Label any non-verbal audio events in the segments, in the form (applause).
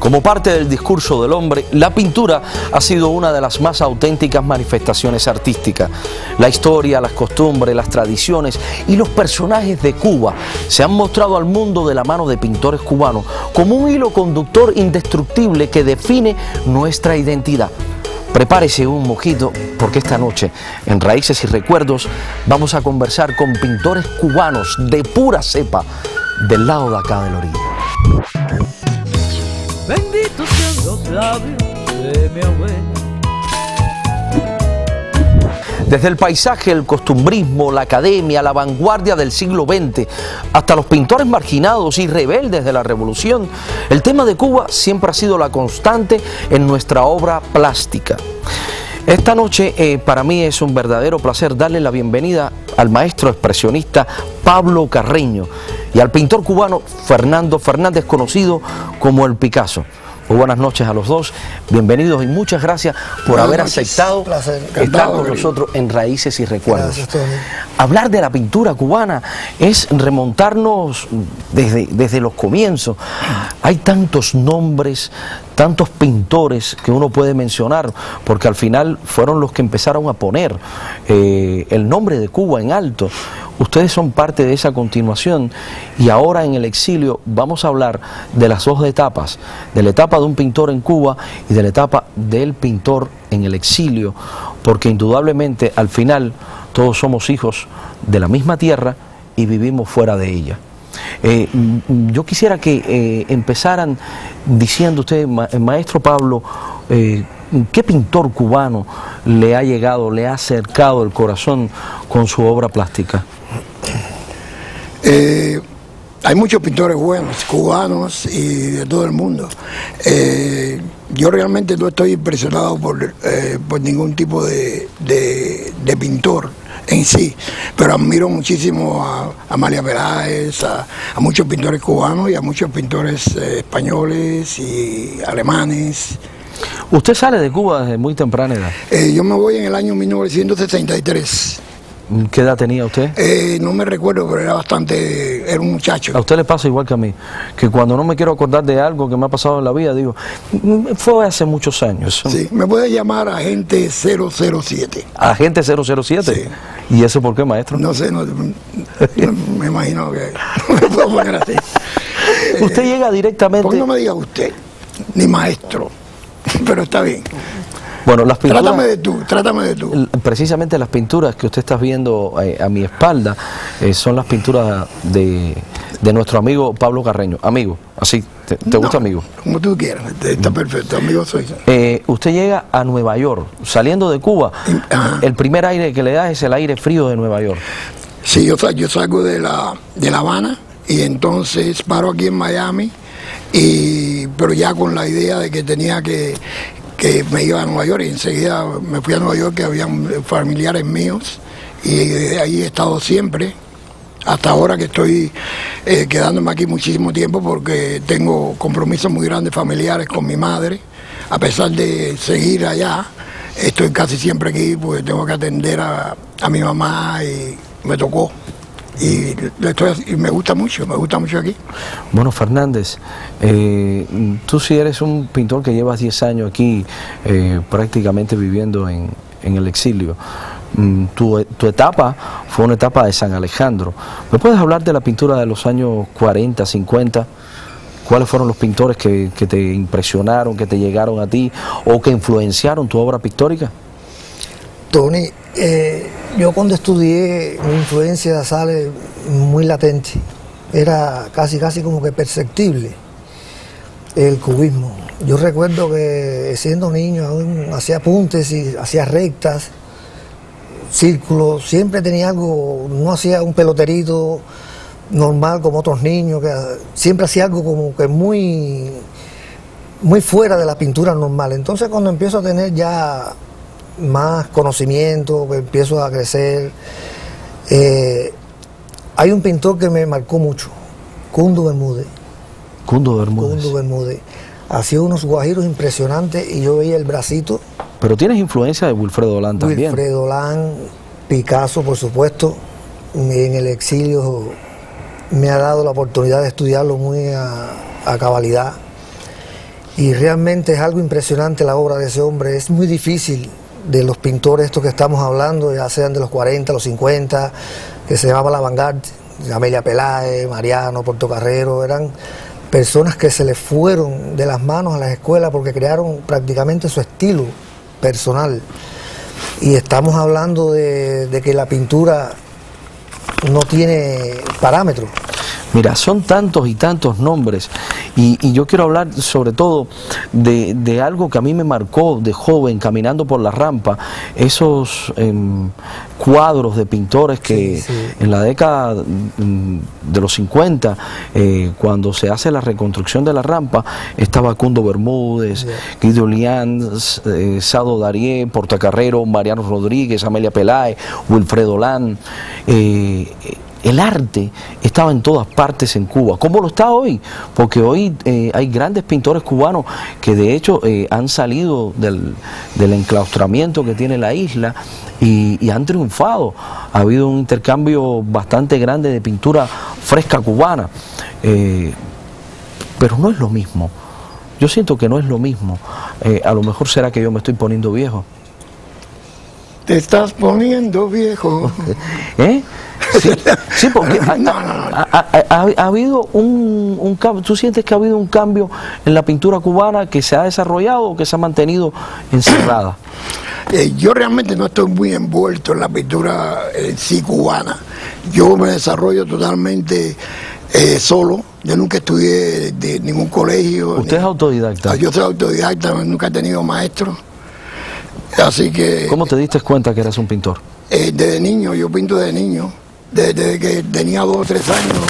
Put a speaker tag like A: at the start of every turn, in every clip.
A: Como parte del discurso del hombre, la pintura ha sido una de las más auténticas manifestaciones artísticas. La historia, las costumbres, las tradiciones y los personajes de Cuba se han mostrado al mundo de la mano de pintores cubanos como un hilo conductor indestructible que define nuestra identidad. Prepárese un mojito porque esta noche en Raíces y Recuerdos vamos a conversar con pintores cubanos de pura cepa del lado de acá de la orilla.
B: Benditos sean los labios de mi abuela.
A: Desde el paisaje, el costumbrismo, la academia, la vanguardia del siglo XX, hasta los pintores marginados y rebeldes de la revolución, el tema de Cuba siempre ha sido la constante en nuestra obra plástica. Esta noche eh, para mí es un verdadero placer darle la bienvenida al maestro expresionista Pablo Carreño y al pintor cubano Fernando Fernández, conocido como el Picasso. Muy buenas noches a los dos, bienvenidos y muchas gracias por
C: Buenas
A: haber
C: noches.
A: aceptado
C: Placer,
A: estar
C: encantado,
A: con
C: querido.
A: nosotros en Raíces y Recuerdos.
C: Gracias.
A: Hablar de la pintura cubana es remontarnos desde, desde los comienzos. Hay tantos nombres, tantos pintores que uno puede mencionar, porque al final fueron los que empezaron a poner eh, el nombre de Cuba en alto. Ustedes son parte de esa continuación y ahora en el exilio vamos a hablar de las dos etapas, de la etapa de un pintor en Cuba y de la etapa del pintor en el exilio, porque indudablemente al final todos somos hijos de la misma tierra y vivimos fuera de ella. Eh, yo quisiera que eh, empezaran diciendo usted, eh, maestro Pablo, ¿qué pintor cubano le ha llegado, le ha acercado el corazón con su obra plástica?
C: Hay muchos pintores buenos, cubanos y de todo el mundo. Yo realmente no estoy impresionado por, ningún tipo de pintor en sí, pero admiro muchísimo a, a Amalia Peláez, a, a muchos pintores cubanos y a muchos pintores eh, españoles y alemanes.
A: Usted sale de Cuba desde muy temprana edad.
C: Eh, yo me voy en el año 1963.
A: ¿Qué edad tenía usted?
C: Eh, no me recuerdo, pero era bastante, era un muchacho.
A: A usted le pasa igual que a mí, que cuando no me quiero acordar de algo que me ha pasado en la vida, digo, "Mm, fue hace muchos años.
C: Sí, me puede llamar agente 007.
A: Agente 007.
C: Sí.
A: ¿Y eso por qué, maestro?
C: No sé, no, no- me imagino que (laughs) no me puedo poner así.
A: Usted llega directamente.
C: Porque no me diga usted, ni maestro, (laughs) pero está bien.
A: Bueno, las pinturas.
C: Trátame de tú, trátame de tú.
A: Precisamente las pinturas que usted está viendo eh, a mi espalda eh, son las pinturas de, de nuestro amigo Pablo Carreño. Amigo, así, ¿te, te gusta amigo?
C: Como tú quieras, está perfecto, amigo soy.
A: Eh, usted llega a Nueva York, saliendo de Cuba,
C: Ajá.
A: el primer aire que le da es el aire frío de Nueva York.
C: Sí, yo, yo salgo de la, de La Habana y entonces paro aquí en Miami, y, pero ya con la idea de que tenía que, que me iba a Nueva York y enseguida me fui a Nueva York que habían familiares míos y ahí he estado siempre. Hasta ahora que estoy eh, quedándome aquí muchísimo tiempo porque tengo compromisos muy grandes familiares con mi madre. A pesar de seguir allá, estoy casi siempre aquí porque tengo que atender a, a mi mamá y me tocó. Y, lo estoy haci- y me gusta mucho, me gusta mucho aquí.
A: Bueno, Fernández, eh, tú sí eres un pintor que llevas 10 años aquí eh, prácticamente viviendo en, en el exilio. Mm, Tu, tu etapa fue una etapa de San Alejandro. ¿Me puedes hablar de la pintura de los años 40, 50? ¿Cuáles fueron los pintores que, que te impresionaron, que te llegaron a ti o que influenciaron tu obra pictórica?
D: Tony, eh, yo cuando estudié mi influencia sale muy latente, era casi casi como que perceptible el cubismo. Yo recuerdo que siendo niño aún hacía apuntes y hacía rectas, círculos, siempre tenía algo, no hacía un peloterito normal como otros niños, que siempre hacía algo como que muy muy fuera de la pintura normal. Entonces cuando empiezo a tener ya más conocimiento, empiezo a crecer, eh, hay un pintor que me marcó mucho, Cundo Bermúdez.
A: Cundo Bermúdez.
D: Cundo Bermúdez. Hacía unos guajiros impresionantes y yo veía el bracito,
A: Pero tienes influencia de Wilfredo Olan también.
D: Wilfredo Lan, Picasso, por supuesto. En el exilio me ha dado la oportunidad de estudiarlo muy a, a cabalidad. y realmente es algo impresionante la obra de ese hombre. Es muy difícil de los pintores estos que estamos hablando, ya sean de los 40, los 50, que se llamaba la vanguardia, Amelia Peláez, Mariano, Portocarrero, eran personas que se les fueron de las manos a las escuelas porque crearon prácticamente su estilo personal. Y estamos hablando de, de que la pintura no tiene parámetros.
A: Mira, son tantos y tantos nombres y, y yo quiero hablar sobre todo de, de algo que a mí me marcó de joven caminando por la rampa, esos em, cuadros de pintores que
D: Sí, sí.
A: en la década mm, de los 50, eh, cuando se hace la reconstrucción de la rampa, estaba Cundo Bermúdez, Guido Lianz, eh, Sado Darié, Portacarrero, Mariano Rodríguez, Amelia Peláez, Wilfredo Lan. eh, el arte estaba en todas partes en Cuba, como lo está hoy, porque hoy eh, hay grandes pintores cubanos que de hecho eh, han salido del, enclaustramiento que tiene la isla y, y han triunfado. Ha habido un intercambio bastante grande de pintura fresca cubana, eh, pero no es lo mismo. Yo siento que no es lo mismo. Eh, a lo mejor será que yo me estoy poniendo viejo.
C: Te estás poniendo viejo.
A: ¿Eh? Sí, (laughs) sí, porque ha,
C: No, no, no.
A: ha- ha- ha- ha habido un, un cambio. ¿Tú sientes que ha habido un cambio en la pintura cubana que se ha desarrollado o que se ha mantenido encerrada? (coughs)
C: Eh, yo realmente no estoy muy envuelto en la pintura en sí cubana. Yo me desarrollo totalmente eh, solo. Yo nunca estudié de ningún colegio.
A: Usted es autodidacta.
C: Ah, Yo soy autodidacta, nunca he tenido maestro. Así que
A: ¿Cómo te diste cuenta que eras un pintor?
C: eh, desde niño, yo pinto desde niño. Desde que tenía dos o tres años,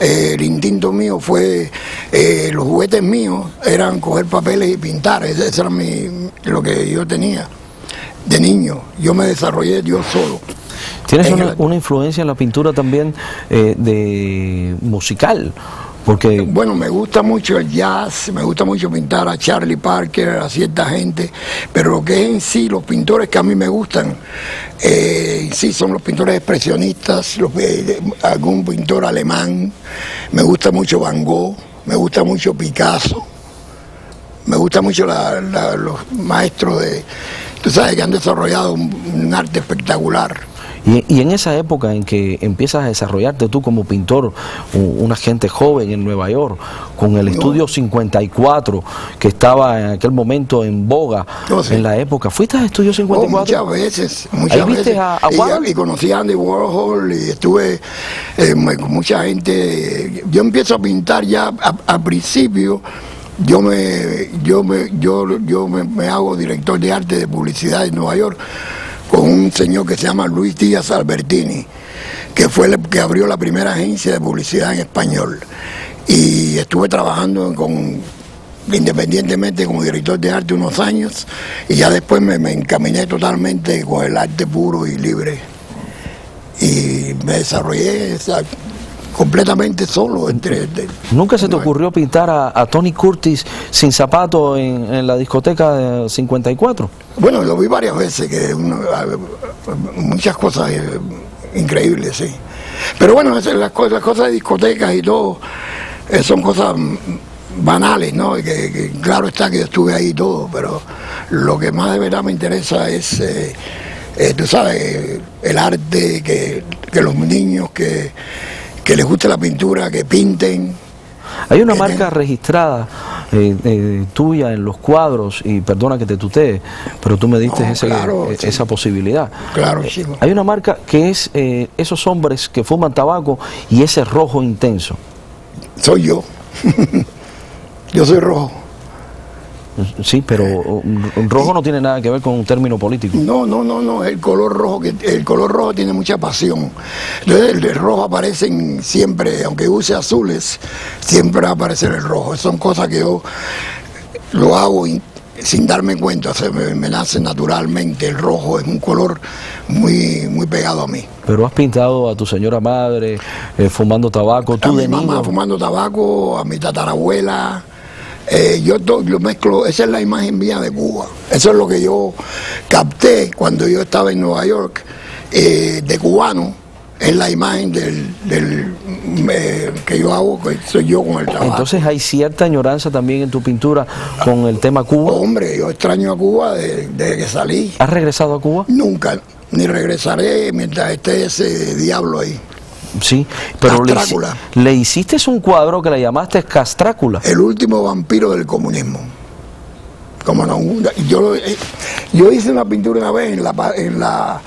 C: eh, el instinto mío fue, eh, los juguetes míos eran coger papeles y pintar. Ese era mi, lo que yo tenía de niño. Yo me desarrollé yo solo.
A: ¿Tienes
C: En
A: una,
C: el-
A: una influencia en la pintura también de musical? Porque
C: Bueno, me gusta mucho el jazz, me gusta mucho pintar a Charlie Parker, a cierta gente, pero lo que es en sí, los pintores que a mí me gustan, eh, sí, son los pintores expresionistas, los, eh, algún pintor alemán, me gusta mucho Van Gogh, me gusta mucho Picasso, me gusta mucho la- los maestros de, tú sabes, que han desarrollado un arte espectacular.
A: Y, y en esa época en que empiezas a desarrollarte tú como pintor, una gente joven en Nueva York, con el estudio 54 que estaba en aquel momento en boga,
C: Oh,
A: en la época, ¿fuiste al estudio
C: Oh,
A: 54?
C: muchas veces, muchas
A: ¿Ahí viste
C: veces.
A: a- a
C: y, conocí a Andy Warhol y estuve eh, con mucha gente. Yo empiezo a pintar ya a- al principio. Yo me, yo me, yo, yo me, me hago director de arte de publicidad en Nueva York con un señor que se llama Luis Díaz Albertini, que fue el que abrió la primera agencia de publicidad en español. Y estuve trabajando con independientemente como director de arte unos años y ya después me, me encaminé totalmente con el arte puro y libre y me desarrollé o sea, completamente solo entre,
A: ¿Nunca se te
C: no,
A: ocurrió pintar a, a Tony Curtis sin zapato en, en la discoteca de 54?
C: bueno lo vi varias veces que uno- muchas cosas eh, increíbles sí. Pero bueno las, cosas, las cosas de discotecas y todo eh, son cosas mm, banales no que, que claro está que yo estuve ahí y todo pero lo que más de verdad me interesa es eh, eh, tú sabes el arte que, que los niños que que les guste la pintura que pinten
A: Hay una marca registrada eh, eh, tuya en los cuadros, y perdona que te tutee, pero tú me diste
C: No,
A: ese-
C: claro,
A: eh,
C: sí.
A: esa posibilidad.
C: Claro, chico.
A: Hay una marca que es eh, esos hombres que fuman tabaco y ese rojo intenso.
C: soy yo (laughs) yo soy rojo
A: Sí, pero un- un rojo no tiene nada que ver con un término político.
C: No, no, no, no, el color rojo que el color rojo tiene mucha pasión. Entonces el, el rojo aparece en- siempre, aunque use azules, siempre va a aparecer el rojo. Son cosas que yo lo hago in- sin darme cuenta, o sea, me, me nace naturalmente. El rojo es un color muy, muy pegado a mí.
A: Pero has pintado a tu señora madre eh, fumando tabaco,
C: A mi mamá
A: niño.
C: fumando tabaco, a mi tatarabuela. Eh, yo to- lo mezclo, esa es la imagen mía de Cuba. Eso es lo que yo capté cuando yo estaba en Nueva York, eh, de cubano, es la imagen del, del eh, que yo hago, que soy yo con el trabajo.
A: Entonces hay cierta añoranza también en tu pintura con el tema Cuba.
C: Hombre, yo extraño a Cuba desde, desde que salí.
A: ¿Has regresado a Cuba?
C: Nunca, ni regresaré mientras esté ese diablo ahí.
A: Sí, pero le, le hiciste un cuadro que le llamaste Castrácula.
C: El último vampiro del comunismo. Como no, yo, eh, yo hice una pintura una vez en la, en la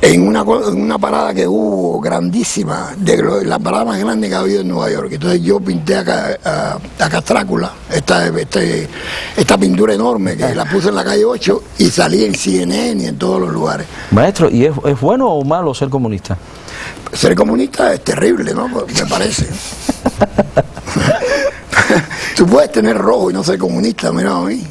C: en una, en una parada que hubo grandísima, de la parada más grande que ha habido en Nueva York. Entonces yo pinté a, a, a Castrácula, esta, este- esta pintura enorme que la puse en la calle 8 y salí en CNN y en todos los lugares.
A: Maestro, ¿y es, es bueno o malo ser comunista?
C: Ser comunista es terrible, ¿no? Me parece. Tú puedes tener rojo y no ser comunista, mira a mí.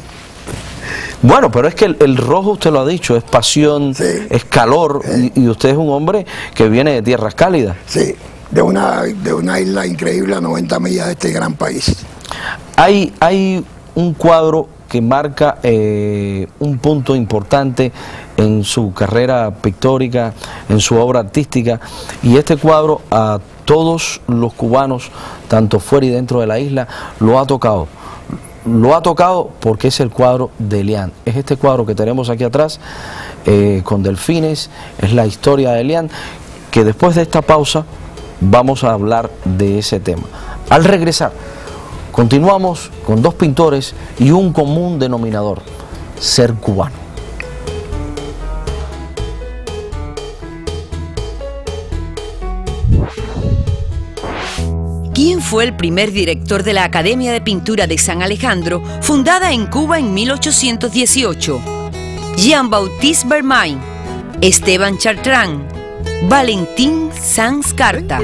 A: Bueno, pero es que el, el rojo, usted lo ha dicho, es pasión,
C: Sí.
A: es calor, y, y usted es un hombre que viene de tierras cálidas.
C: Sí, de una, de una isla increíble a 90 millas de este gran país.
A: Hay, hay un cuadro que marca eh, un punto importante en su carrera pictórica, en su obra artística, y este cuadro a todos los cubanos, tanto fuera y dentro de la isla, lo ha tocado. Lo ha tocado porque es el cuadro de Elian. Es este cuadro que tenemos aquí atrás, eh, con delfines, es la historia de Elian, que después de esta pausa vamos a hablar de ese tema. Al regresar, continuamos con dos pintores y un común denominador, ser cubano.
E: ¿Quién fue el primer director de la Academia de Pintura de San Alejandro, fundada en Cuba en 1818? Jean-Baptiste Bermain, Esteban Chartrán, Valentín Sanz Carta.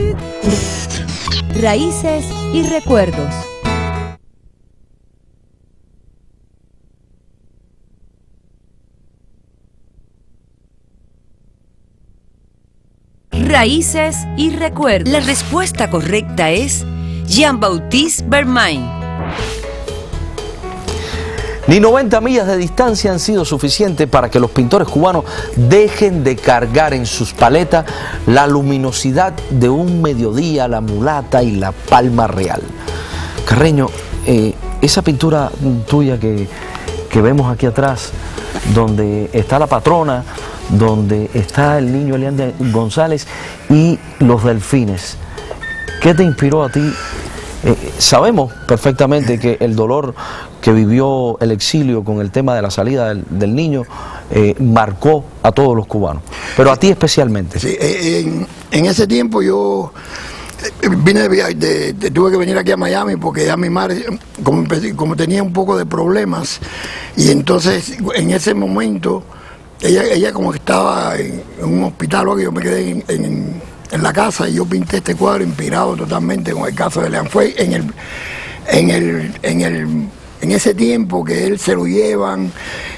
F: Raíces y recuerdos. Raíces y recuerdos.
E: La respuesta correcta es Jean-Baptiste Bermain.
A: Ni 90 millas de distancia han sido suficientes para que los pintores cubanos dejen de cargar en sus paletas la luminosidad de un mediodía, la mulata y la palma real. Carreño, eh, esa pintura tuya que, que vemos aquí atrás, donde está la patrona, donde está el niño Elian González y los delfines, ¿qué te inspiró a ti? Eh, sabemos perfectamente que el dolor que vivió el exilio con el tema de la salida del, del niño eh, marcó a todos los cubanos, pero a ti especialmente.
C: Sí, eh, en, ese tiempo yo vine de de- de- tuve que venir aquí a Miami porque ya mi madre, como, como tenía un poco de problemas, y entonces en ese momento, ella, ella como estaba en, un hospital, que yo me quedé en, en- la casa y yo pinté este cuadro inspirado totalmente con el caso de León. Fue en el, en el, en el en ese tiempo que él se lo llevan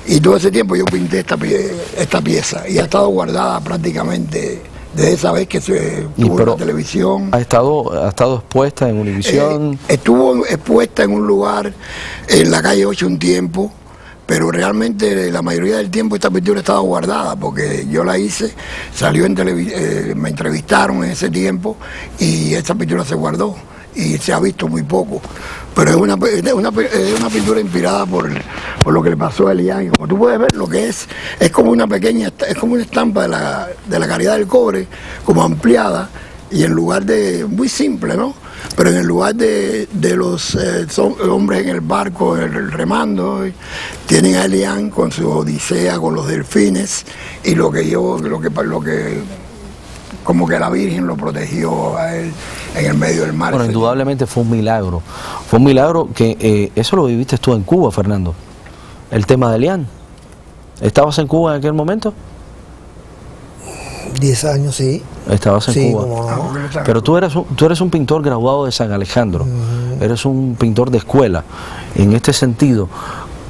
C: y todo ese tiempo yo pinté esta, pie- esta pieza y ha estado guardada prácticamente desde esa vez que se tuvo en la televisión.
A: Ha estado, ha estado expuesta en Univisión.
C: Eh, estuvo expuesta en un lugar en la calle 8 un tiempo, pero realmente la mayoría del tiempo esta pintura estaba guardada porque yo la hice, salió en televisión, me entrevistaron en ese tiempo y esta pintura se guardó y se ha visto muy poco. Pero es una, una, es una pintura inspirada por, por lo que le pasó a Elian. Y Como tú puedes ver, lo que es, es como una pequeña, es como una estampa de la, de la caridad del cobre, como ampliada, y en lugar de, muy simple, ¿no? Pero en el lugar de, de los eh, son- hombres en el barco, el, el remando, tienen a Elian con su odisea, con los delfines, y lo que yo, lo que, lo que como que la Virgen lo protegió a él en el medio del mar.
A: Bueno, indudablemente fue un milagro. Fue un milagro que eh, eso lo viviste tú en Cuba, Fernando. El tema de Elian. ¿Estabas en Cuba en aquel momento?
D: 10 años, sí.
A: Estabas en
D: Sí,
A: Cuba.
D: como
C: Ah,
A: Pero tú eres, un, tú eres un pintor graduado de San Alejandro, eres un pintor de escuela. En este sentido,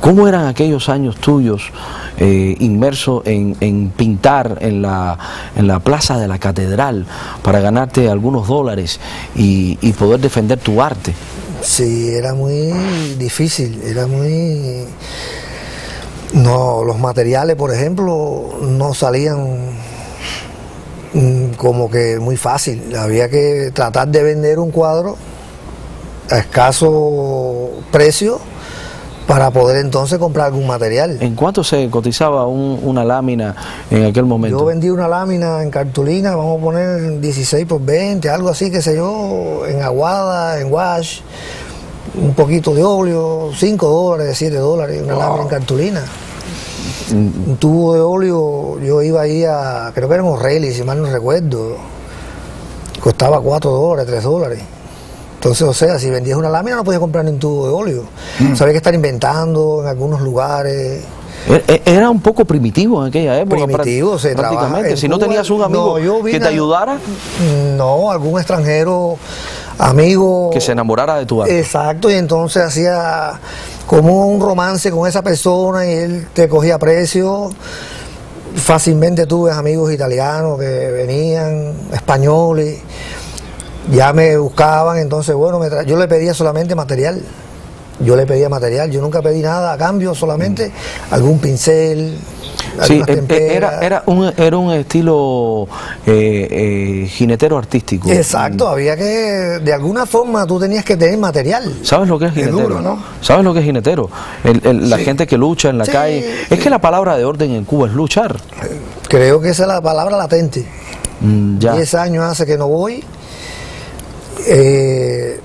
A: ¿cómo eran aquellos años tuyos eh, inmerso en, pintar en la, en la plaza de la catedral para ganarte algunos dólares y, y poder defender tu arte?
D: Sí, era muy difícil, era muy... No, los materiales, por ejemplo, no salían mm, como que muy fácil. Había que tratar de vender un cuadro a escaso precio para poder entonces comprar algún material.
A: ¿En cuánto se cotizaba un- una lámina en aquel momento?
D: Yo vendí una lámina en cartulina, vamos a poner 16 por 20, algo así, qué sé yo, en aguada, en wash, un poquito de óleo, 5 dólares, 7 dólares, una lámina en cartulina. Un tubo de óleo, yo iba ahí a, creo que era en O'Reilly, si mal no recuerdo, costaba 4 dólares, 3 dólares. Entonces, o sea, si vendías una lámina no podías comprar ni un tubo de óleo.
A: Mm.
D: O sea, había que estar inventando en algunos lugares.
A: E- e- Era un poco primitivo en aquella época.
D: Primitivo, se
A: prácticamente.
D: En
A: Si no tenías un amigo
D: no,
A: que te
D: a-
A: ayudara,
D: No, algún extranjero, amigo.
A: que se enamorara de tu arte.
D: Exacto, y entonces hacía como un romance con esa persona y él te cogía precio. Fácilmente tuve amigos italianos que venían, españoles, ya me buscaban, entonces bueno, me yo le pedía solamente material. Yo le pedía material, yo nunca pedí nada a cambio, solamente algún pincel,
A: Sí,
D: algunas
A: e- e-
D: temperas.
A: era, era, un, era un estilo eh, eh, jinetero artístico.
D: Exacto, había que, de alguna forma tú tenías que tener material.
A: ¿Sabes lo que es jinetero?
C: duro, ¿no?
A: ¿Sabes lo que es jinetero? El- el- La
C: Sí.
A: gente que lucha en la
D: Sí,
A: calle. Es que la palabra de orden en Cuba es luchar.
D: Creo que esa es la palabra latente.
A: Mm, ya.
D: 10 años hace que no voy, eh,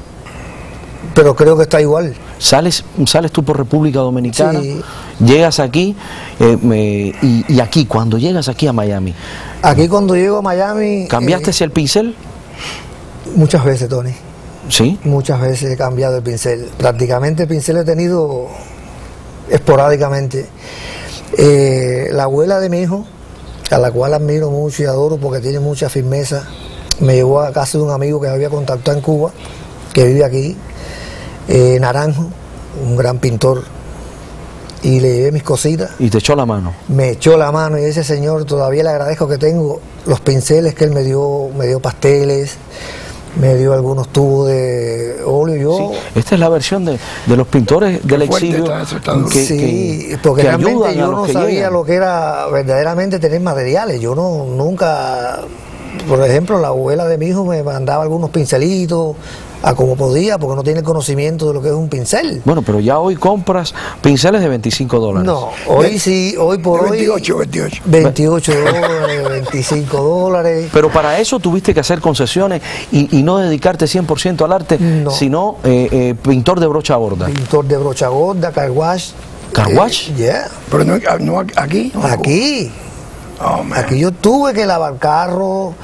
D: pero creo que está igual.
A: Sales, sales tú por República Dominicana,
D: Sí.
A: llegas aquí eh, me- y, y aquí, cuando llegas aquí a Miami,
D: Aquí cuando llego a Miami...
A: ¿cambiaste
D: eh,
A: el pincel?
D: muchas veces, Tony.
A: Sí.
D: Muchas veces he cambiado el pincel. Prácticamente el pincel he tenido esporádicamente. Eh, la abuela de mi hijo, a la cual admiro mucho y adoro porque tiene mucha firmeza, me llevó a casa de un amigo que me había contactado en Cuba, que vive aquí, eh, Naranjo, un gran pintor, y le llevé mis cositas.
A: Y te echó la mano.
D: Me echó la mano y ese señor todavía le agradezco que tengo los pinceles que él me dio, me dio pasteles, me dio algunos tubos de óleo. Yo,
A: Sí, Esta es la versión de, de los pintores del exilio que,
D: sí,
A: que-
D: porque
A: que
D: realmente yo no sabía
A: llegan.
D: lo que era verdaderamente tener materiales. Yo no nunca, por ejemplo, la abuela de mi hijo me mandaba algunos pincelitos a como podía, porque no tiene conocimiento de lo que es un pincel.
A: Bueno, pero ya hoy compras pinceles de 25 dólares.
D: No, hoy sí, hoy por hoy
C: 28, 28.
D: 28 dólares, 25 dólares.
A: Pero para eso tuviste que hacer concesiones y, y no dedicarte 100% al arte,
D: No.
A: sino eh, eh, pintor de brocha gorda.
D: Pintor de brocha gorda, carwash.
A: ¿Carwash?
D: yeah.
C: Pero no, no aquí. no.
D: Aquí.
C: Oh.
D: Aquí yo tuve que lavar carro,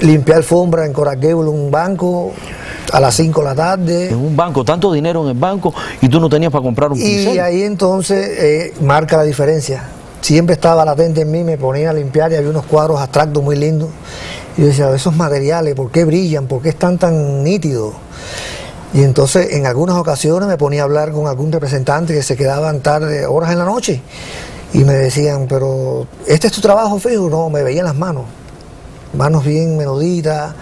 D: limpiar alfombra en Coral Gable, un banco, a las 5 de la tarde.
A: En un banco, tanto dinero en el banco y tú no tenías para comprar un
D: Y
A: pincel.
D: ahí entonces eh, marca la diferencia. Siempre estaba latente en mí, me ponía a limpiar y había unos cuadros abstractos muy lindos. Y yo decía, esos materiales, ¿por qué brillan? ¿Por qué están tan nítidos? Y entonces en algunas ocasiones me ponía a hablar con algún representante que se quedaban tarde, horas en la noche, y me decían, pero ¿este es tu trabajo fijo? No, me veían las manos, manos bien menuditas,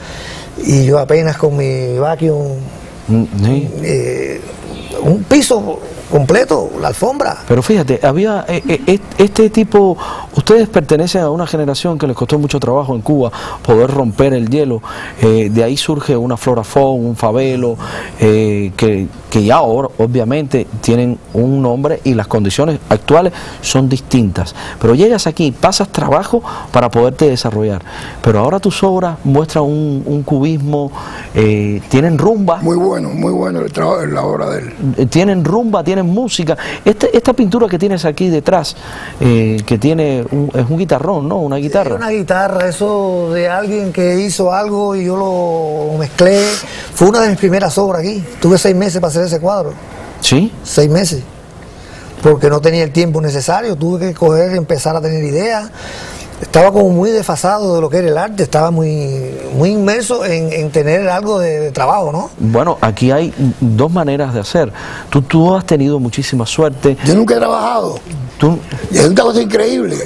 D: y yo apenas con mi vacuum,
A: Mm, sí.
D: eh, un piso completo, la alfombra.
A: Pero fíjate, había eh, eh, est- este tipo, ustedes pertenecen a una generación que les costó mucho trabajo en Cuba poder romper el hielo, eh, de ahí surge una Florafón, un Favelo, eh, que, que ya ahora obviamente tienen un nombre y las condiciones actuales son distintas. Pero llegas aquí, pasas trabajo para poderte desarrollar. Pero ahora tus obras muestran un, un cubismo, eh, tienen rumba.
C: Muy bueno, muy bueno el trabajo, la obra de él.
A: Tienen rumba, tienen música. Este- esta pintura que tienes aquí detrás, eh, que tiene un, es un guitarrón, ¿no? Una guitarra.
D: una guitarra, eso de alguien que hizo algo y yo lo mezclé. Fue una de mis primeras obras aquí. Tuve seis meses para hacer ese cuadro.
A: Sí.
D: Seis meses. Porque no tenía el tiempo necesario. Tuve que coger y empezar a tener ideas. Estaba como muy desfasado de lo que era el arte. Estaba muy, muy inmerso en, en tener algo de, de trabajo, ¿no?
A: Bueno, aquí hay dos maneras de hacer. Tú, tú has tenido muchísima suerte.
C: Yo nunca he trabajado.
A: Tú,
C: Y es una cosa increíble.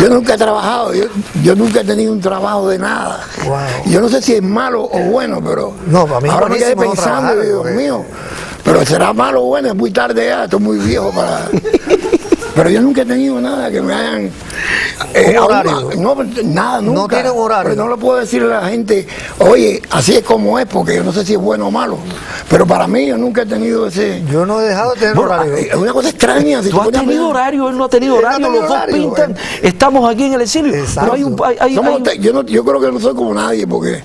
C: Yo nunca he trabajado, yo, yo nunca he tenido un trabajo de nada.
D: Wow.
C: Yo no sé si es malo o bueno, pero
D: No, para mí
C: ahora me quedé
D: no
C: pensando,
D: trabajar,
C: Dios mío, pero será malo o bueno, es muy tarde ya, estoy muy viejo para... (laughs) Pero yo nunca he tenido nada que me hayan Eh, aún- no, nada, nunca.
D: No tiene un horario.
C: Pero no le puedo decir a la gente, oye, así es como es, porque yo no sé si es bueno o malo. Pero para mí yo nunca he tenido ese...
D: Yo no he dejado de tener
A: Bueno,
D: horario.
C: Es una cosa extraña. si
A: Tú has tenido horario, él no ha tenido
C: no
A: horario, los dos pintan.
C: eh.
A: Estamos aquí en el exilio.
D: Exacto.
A: Pero hay un, hay- hay-
C: Somos
A: hay un-
C: te- yo, no, yo creo que no soy como nadie, porque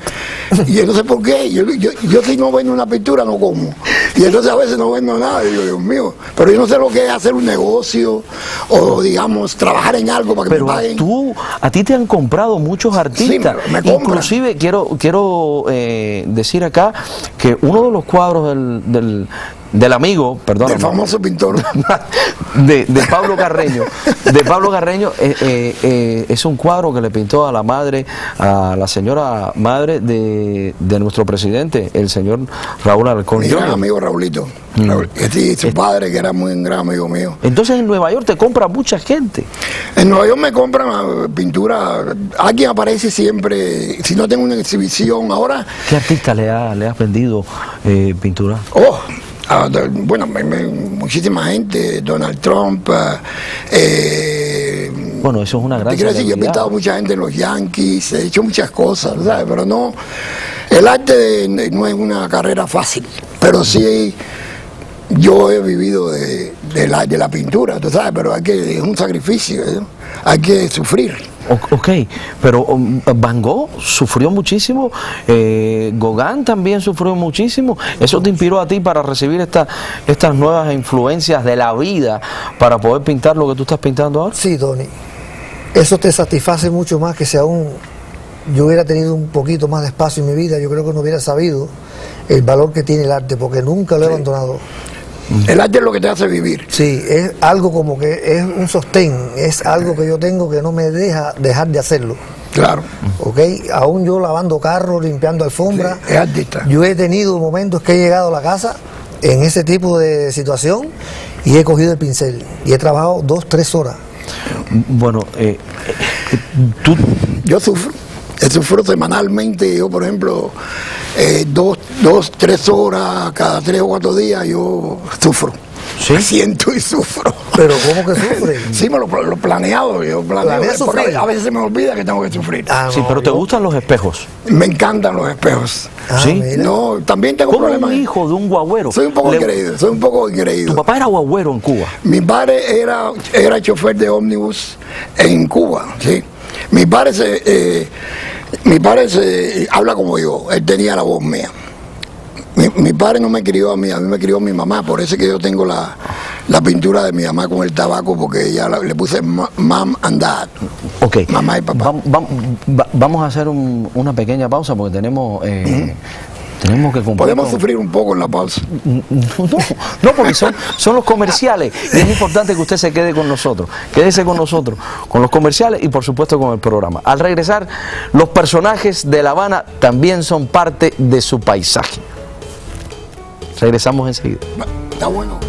C: y yo no sé por qué. Yo, yo, yo si no vendo una pintura no como. Y entonces a veces no vendo nada. Y yo, Dios mío, pero yo no sé lo que es hacer un negocio o, digamos, trabajar en algo para que
A: Pero a tú, a ti te han comprado muchos artistas.
C: me- me compran.
A: Inclusive quiero, quiero eh, decir acá que uno de los cuadros del, del, del amigo, perdón,
C: El famoso pintor. (laughs)
A: de, de Pablo Carreño, de Pablo Carreño eh, eh, eh, es un cuadro que le pintó a la madre, a la señora madre de, de nuestro presidente, el señor Raúl Alarcón
C: Mi gran amigo Raulito.
A: Mm.
C: Raúl, sí, su padre, que era muy gran amigo mío.
A: Entonces en Nueva York te compra mucha gente.
C: En Nueva York me compran ah, pintura. Alguien aparece siempre. Si no tengo una exhibición ahora,
A: ¿Qué artista le, ha, le has vendido pintura?
C: Oh, ah, bueno, me- me- muchísima gente, Donald Trump, ah, eh,
A: Bueno, eso es una gran
C: te quiero decir, yo he
A: celebridad.
C: pintado mucha gente en los Yankees, he hecho muchas cosas, ¿sabes? Pero no, el arte de- no es una carrera fácil, pero sí yo he vivido de, de la, de la pintura, tú sabes, pero hay que, es un sacrificio, ¿eh? hay que sufrir.
A: O- Ok, pero um, Van Gogh sufrió muchísimo, eh, Gauguin también sufrió muchísimo. ¿Eso te inspiró a ti para recibir esta- estas nuevas influencias de la vida para poder pintar lo que tú estás pintando ahora?
D: Sí, Tony. Eso te satisface mucho más que si aún yo hubiera tenido un poquito más de espacio en mi vida, yo creo que no hubiera sabido el valor que tiene el arte, porque nunca lo he abandonado.
C: El arte es lo que te hace vivir.
D: Sí, es algo como que es un sostén, es algo que yo tengo que no me deja dejar de hacerlo.
C: Claro.
D: ¿ok? Aún yo lavando carros, limpiando alfombras.
C: Sí, es artista.
D: Yo he tenido momentos que he llegado a la casa en ese tipo de situación y he cogido el pincel y he trabajado dos, tres horas.
A: Bueno, eh, eh, tú,
C: Yo sufro. Yo sufro semanalmente. Yo, por ejemplo, eh, dos, dos, tres horas cada tres o cuatro días, yo sufro.
A: ¿Sí?
C: Siento y sufro.
D: Pero ¿cómo que sufre? (laughs)
C: Sí, me lo, lo planeado. Yo planeo, a veces se me olvida que tengo que sufrir.
D: Ah,
A: sí,
D: no,
A: pero ¿te gustan los espejos?
C: Me encantan los espejos.
D: Ah,
A: Sí.
D: mira.
C: No, también tengo
A: Como
C: problemas.
A: un hijo de un guagüero.
C: Soy un poco
A: Le-
C: increíble, soy un poco increíble.
A: Tu papá era guagüero en Cuba.
C: Mi padre era, era chofer de ómnibus en Cuba, ¿sí? Mi padre, se, eh, mi padre se, habla como yo, él tenía la voz mía. Mi, mi padre no me crió a mí, a mí me crió mi mamá, por eso es que yo tengo la, la pintura de mi mamá con el tabaco, porque ella la- le puse ma- mom and dad.
A: Ok.
C: Mamá y papá.
A: Vam- vam- va- vamos a hacer un- una pequeña pausa porque tenemos, eh, tenemos que
C: Podemos
A: con-
C: sufrir un poco en la pausa.
A: No, no, porque son, son los comerciales y es importante que usted se quede con nosotros. Quédese con nosotros, con los comerciales y por supuesto con el programa. Al regresar, los personajes de La Habana también son parte de su paisaje. Regresamos enseguida.
C: Está bueno.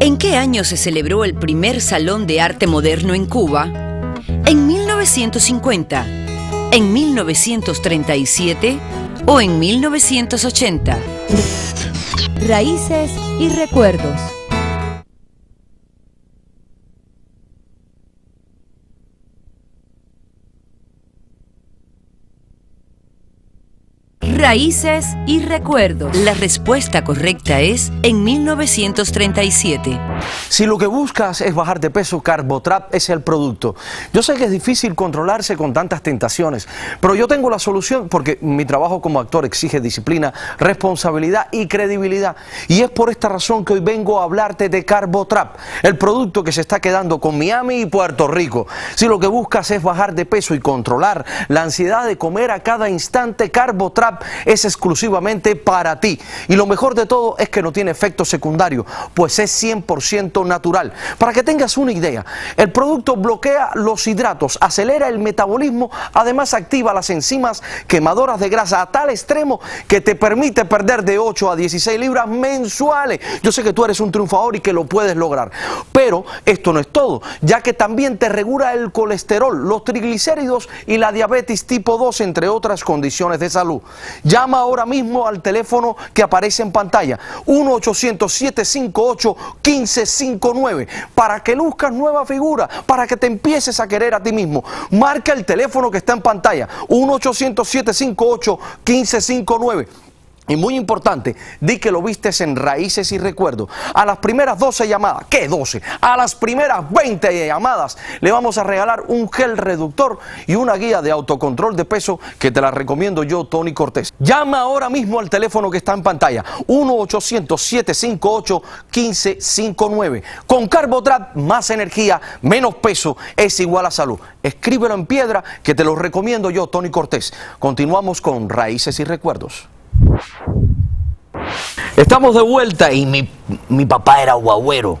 E: ¿En qué año se celebró el primer Salón de Arte Moderno en Cuba? ¿En 1950? ¿En 1937? ¿O en 1980?
F: Raíces y recuerdos. Raíces y recuerdos.
E: La respuesta correcta es en 1937.
A: Si lo que buscas es bajar de peso, Carbotrap es el producto. Yo sé que es difícil controlarse con tantas tentaciones, pero yo tengo la solución porque mi trabajo como actor exige disciplina, responsabilidad y credibilidad. Y es por esta razón que hoy vengo a hablarte de Carbotrap, el producto que se está quedando con Miami y Puerto Rico. Si lo que buscas es bajar de peso y controlar la ansiedad de comer a cada instante, Carbotrap es exclusivamente para ti. Y lo mejor de todo es que no tiene efecto secundario, pues es 100% natural. Para que tengas una idea, el producto bloquea los hidratos, acelera el metabolismo, además activa las enzimas quemadoras de grasa a tal extremo que te permite perder de 8 a 16 libras mensuales. Yo sé que tú eres un triunfador y que lo puedes lograr, pero esto no es todo, ya que también te regula el colesterol, los triglicéridos y la diabetes tipo 2, entre otras condiciones de salud. Llama ahora mismo al teléfono que aparece en pantalla, 1-800-758-1559, para que luzcas nueva figura, para que te empieces a querer a ti mismo. Marca el teléfono que está en pantalla, 1-800-758-1559. Y muy importante, di que lo vistes en raíces y recuerdos. A las primeras 12 llamadas, ¿qué 12? A las primeras 20 llamadas le vamos a regalar un gel reductor y una guía de autocontrol de peso que te la recomiendo yo, Tony Cortés. Llama ahora mismo al teléfono que está en pantalla, 1-800-758-1559. Con Carbotrat, más energía, menos peso, es igual a salud. Escríbelo en piedra que te lo recomiendo yo, Tony Cortés. Continuamos con Raíces y Recuerdos. Estamos de vuelta y mi, mi papá era guagüero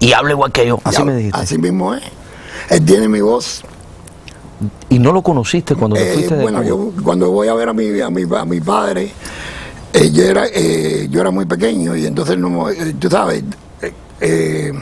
A: y habla igual que yo. Así
C: Ya,
A: me dijiste.
C: Así mismo es. Él tiene mi voz.
A: ¿Y no lo conociste cuando te
C: Eh,
A: fuiste de
C: bueno,
A: Cuba?
C: yo cuando voy a ver a mi, a mi, a mi padre, eh, yo, era, eh, yo era muy pequeño y entonces, no, eh, tú sabes, eh, eh,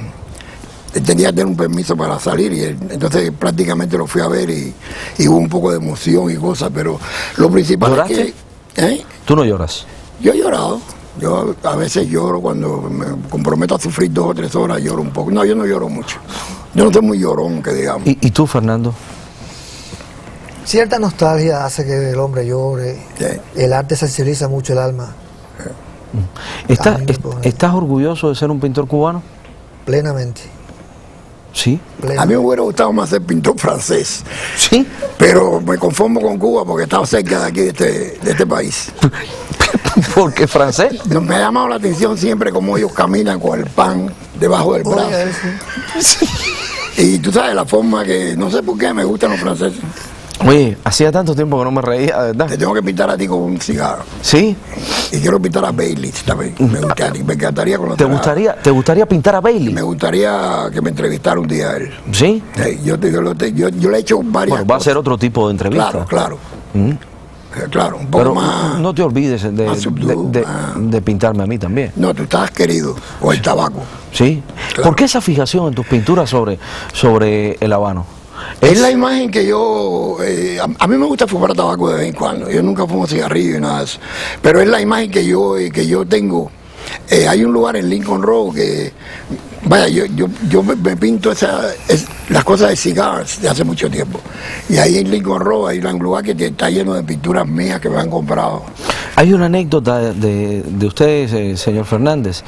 C: tenía que tener un permiso para salir y él- entonces prácticamente lo fui a ver y, y hubo un poco de emoción y cosas, pero lo principal
A: ¿Lloraste?
C: es que... ¿eh?
A: Tú no lloras.
C: Yo he llorado. Yo a veces lloro cuando me comprometo a sufrir dos o tres horas, lloro un poco. No, yo no lloro mucho. Yo no soy muy llorón, que digamos.
A: ¿Y, y tú, Fernando?
D: Cierta nostalgia hace que el hombre llore.
C: Sí.
D: El arte sensibiliza mucho el alma,
A: ¿Estás,
D: A mí me
A: est-
D: pone-
A: ¿Estás orgulloso de ser un pintor cubano?
D: plenamente.
A: Sí.
C: A mí me hubiera gustado más ser pintor francés,
A: Sí.
C: pero me conformo con Cuba porque estaba cerca de aquí, de este, de este país. (laughs)
A: Porque francés.
C: No, Me ha llamado la atención siempre cómo ellos caminan con el pan debajo del brazo.
D: Sí.
C: Y tú sabes la forma que, no sé por qué, me gustan los franceses.
A: Oye, hacía tanto tiempo que no me reía, de
C: Te
A: ¿verdad?
C: tengo que pintar a ti con un cigarro.
A: Sí.
C: Y quiero pintar a Bailey también. Me gustaría, me encantaría
A: ¿Te
C: conocer a-
A: gustaría, ¿Te gustaría pintar a Bailey?
C: Me gustaría que me entrevistara un día él.
A: Sí.
C: Yo, te- yo, lo te- yo- yo le he hecho varias
A: Bueno, va a ser otro tipo de entrevista.
C: Claro, claro.
A: Mm.
C: Eh, Claro, un poco
A: Pero
C: más.
A: no te olvides de, pintarme a mí también.
C: No, tú estás querido. O el tabaco.
A: ¿Sí?
C: Claro.
A: ¿Por qué esa fijación en tus pinturas sobre, sobre el habano?
C: Es la imagen que yo. eh, a, a mí me gusta fumar tabaco de vez en cuando. Yo nunca fumo cigarrillo y nada de. Pero es la imagen que yo, eh, que yo tengo. Eh, hay un lugar en Lincoln Road que. Vaya, yo, yo, yo me, me pinto esa, es- las cosas de cigars de hace mucho tiempo. Y ahí en Lincoln Road hay un lugar que está lleno de pinturas mías que me han comprado.
A: Hay una anécdota de, de, de usted, eh, señor Fernández,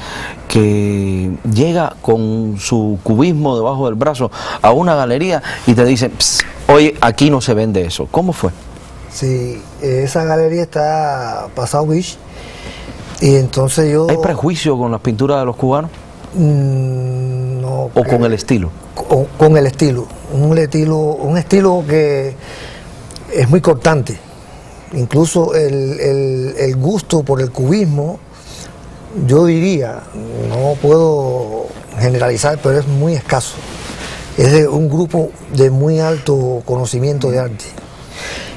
A: que llega con su cubismo debajo del brazo a una galería y te dice, "Ps, oye, aquí no se vende eso. ¿Cómo fue?
D: Sí, esa galería está pasado Beach. Y entonces yo.
A: ¿Hay prejuicio con las pinturas de los cubanos
D: Mm, no.
A: o con el estilo?
D: con, con el estilo. Un estilo, un estilo que es muy cortante. Incluso el, el- el gusto por el cubismo, yo diría, no puedo generalizar, pero es muy escaso. Es de un grupo de muy alto conocimiento de arte.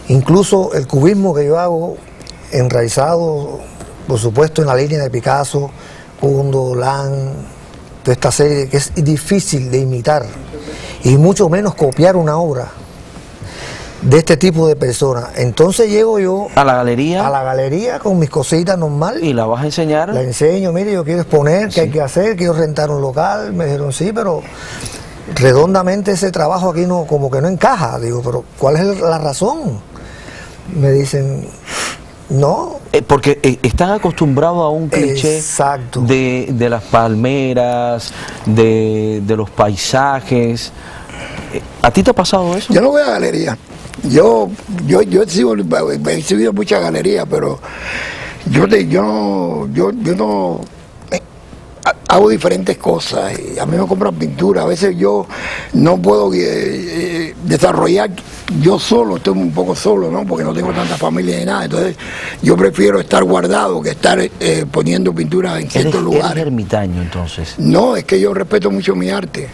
D: Incluso el cubismo que yo hago, enraizado, por supuesto, en la línea de Picasso, Kundo, Lan, toda esta serie que es difícil de imitar y mucho menos copiar una obra de este tipo de personas. Entonces llego yo
A: A la galería
D: a la galería con mis cositas normal,
A: y la vas a enseñar.
D: la enseño, mire, yo quiero exponer, ¿qué hay que hacer? Quiero rentar un local. Me dijeron, sí, pero redondamente ese trabajo aquí no, como que no encaja. Digo, pero ¿cuál es la razón? Me dicen, no,
A: Eh, porque eh, están acostumbrados a un cliché
D: Exacto.
A: de, de las palmeras, de, de los paisajes. Eh, ¿A ti te ha pasado eso?
C: Yo no voy a galería. Yo, yo, yo he, exhibido muchas galerías, pero yo, te- yo no, yo, yo no hago diferentes cosas. A mí me compran pintura. A veces yo no puedo eh, eh, desarrollar yo solo, estoy un poco solo, ¿no? Porque no tengo tanta familia ni nada. Entonces, yo prefiero estar guardado que estar eh, poniendo pintura en ciertos
A: eres
C: lugares.
A: ermitaño entonces.
C: No, es que yo respeto mucho mi arte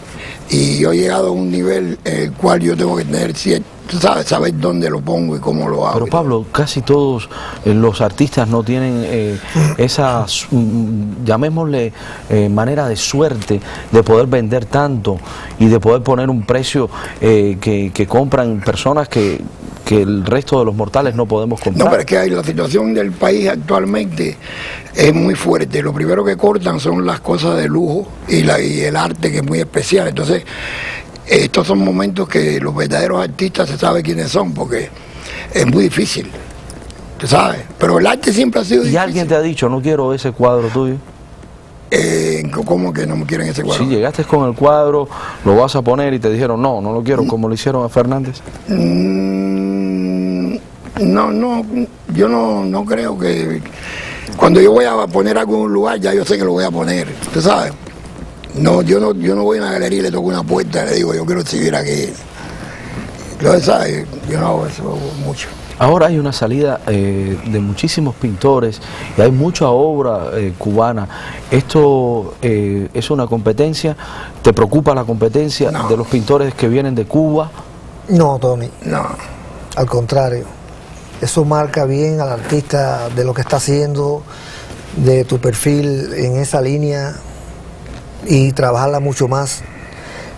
C: y yo he llegado a un nivel en el cual yo tengo que tener cierto, sabes, saber dónde lo pongo y cómo lo hago.
A: Pero Pablo, casi todos eh, los artistas no tienen eh, esa, mm, llamémosle, eh, manera de suerte de poder vender tanto y de poder poner un precio eh, que, que compran personas que, que el resto de los mortales no podemos comprar.
C: No, pero es que hay, la situación del país actualmente es muy fuerte. Lo primero que cortan son las cosas de lujo y, la, y el arte que es muy especial. Entonces, estos son momentos que los verdaderos artistas se sabe quiénes son porque es muy difícil. ¿Tú sabes? Pero el arte siempre ha sido
A: ¿Y
C: difícil.
A: alguien te ha dicho, no quiero ese cuadro tuyo?
C: Eh, ¿Cómo que no me quieren ese cuadro?
A: Si llegaste con el cuadro, lo vas a poner y te dijeron, no, no lo quiero, como lo hicieron a Fernández.
C: Mm, no, no, yo no, no creo que... Cuando yo voy a poner un lugar, ya yo sé que lo voy a poner, ¿tú sabes? No, yo no, yo no voy a una galería y le toco una puerta y le digo, yo quiero exhibir aquí. Lo sabes, yo no hago eso mucho.
A: Ahora hay una salida eh, de muchísimos pintores y hay mucha obra eh, cubana. ¿Esto eh, es una competencia? ¿Te preocupa la competencia
C: No.
A: de los pintores que vienen de Cuba?
D: No, Tony,
C: No,
D: al contrario. Eso marca bien al artista de lo que está haciendo, de tu perfil en esa línea y trabajarla mucho más.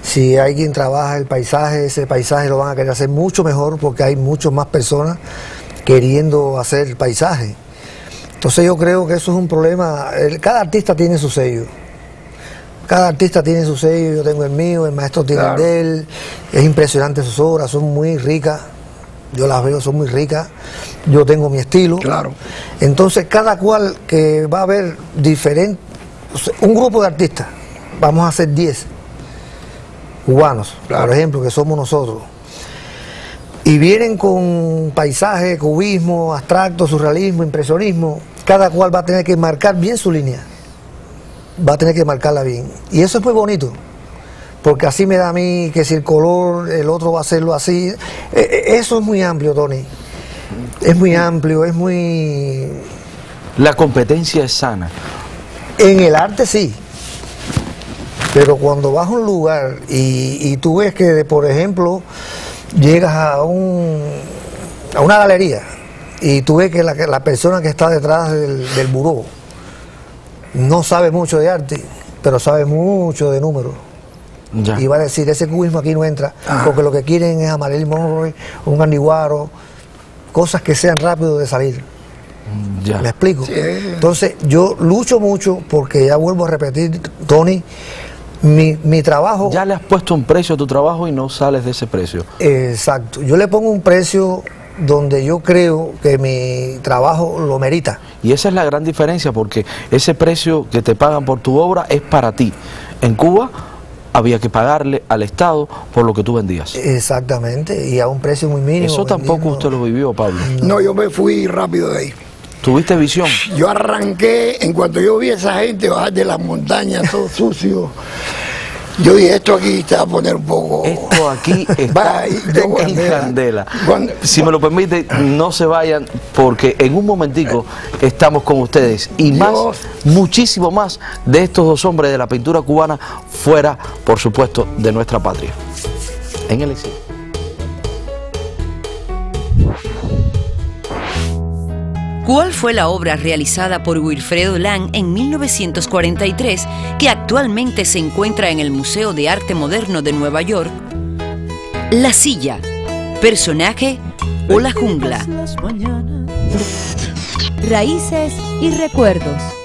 D: Si alguien trabaja el paisaje, ese paisaje lo van a querer hacer mucho mejor porque hay muchas más personas queriendo hacer el paisaje. Entonces yo creo que eso es un problema. Cada artista tiene su sello. Cada artista tiene su sello, yo tengo el mío, el maestro tiene
C: Claro.
D: el de él. Es impresionante sus obras, son muy ricas. Yo las veo, son muy ricas. Yo tengo mi estilo.
C: Claro.
D: Entonces, cada cual que va a haber diferente, un grupo de artistas, vamos a hacer 10 cubanos,
C: Claro.
D: por ejemplo, que somos nosotros. Y vienen con paisaje, cubismo, abstracto, surrealismo, impresionismo. Cada cual va a tener que marcar bien su línea. Va a tener que marcarla bien. Y eso es muy bonito. Porque así me da a mí que si el color, el otro va a hacerlo así. Eh, eh, Eso es muy amplio, Tony. Es muy amplio, es muy...
A: La competencia es sana.
D: En el arte sí. Pero cuando vas a un lugar y, y tú ves que, por ejemplo, llegas a, un, a una galería y tú ves que la, la persona que está detrás del, del buró no sabe mucho de arte, pero sabe mucho de números.
A: Ya.
D: Y va a decir, ese cubismo aquí no entra, porque lo que quieren es a Marilyn Monroe, un Andiguaro, cosas que sean rápido de salir.
A: Ya.
D: ¿Me explico?
C: Sí.
D: Entonces, yo lucho mucho porque ya vuelvo a repetir, Tony, mi, mi trabajo.
A: Ya le has puesto un precio a tu trabajo y no sales de ese precio.
D: Exacto. Yo le pongo un precio donde yo creo que mi trabajo lo merita.
A: Y esa es la gran diferencia porque ese precio que te pagan por tu obra es para ti. En Cuba había que pagarle al Estado por lo que tú vendías.
D: Exactamente. Y a un precio muy mínimo.
A: Eso tampoco
D: vendiendo-
A: usted lo vivió, Pablo.
C: no, yo me fui rápido de ahí.
A: ¿Tuviste visión?
C: Yo arranqué, en cuanto yo vi a esa gente bajar de las montañas, todo (laughs) sucio, yo dije, esto aquí te va a poner un poco...
A: Esto aquí (laughs) está en candela.
C: cuando-
A: Si me lo permite, no se vayan porque en un momentico estamos con ustedes y más, muchísimo más de estos dos hombres de la pintura cubana fuera, por supuesto, de nuestra patria. En el exilio.
E: ¿Cuál fue la obra realizada por Wilfredo Lang en 1943 que actualmente se encuentra en el Museo de Arte Moderno de Nueva York? La silla, personaje o la jungla.
F: Raíces y recuerdos.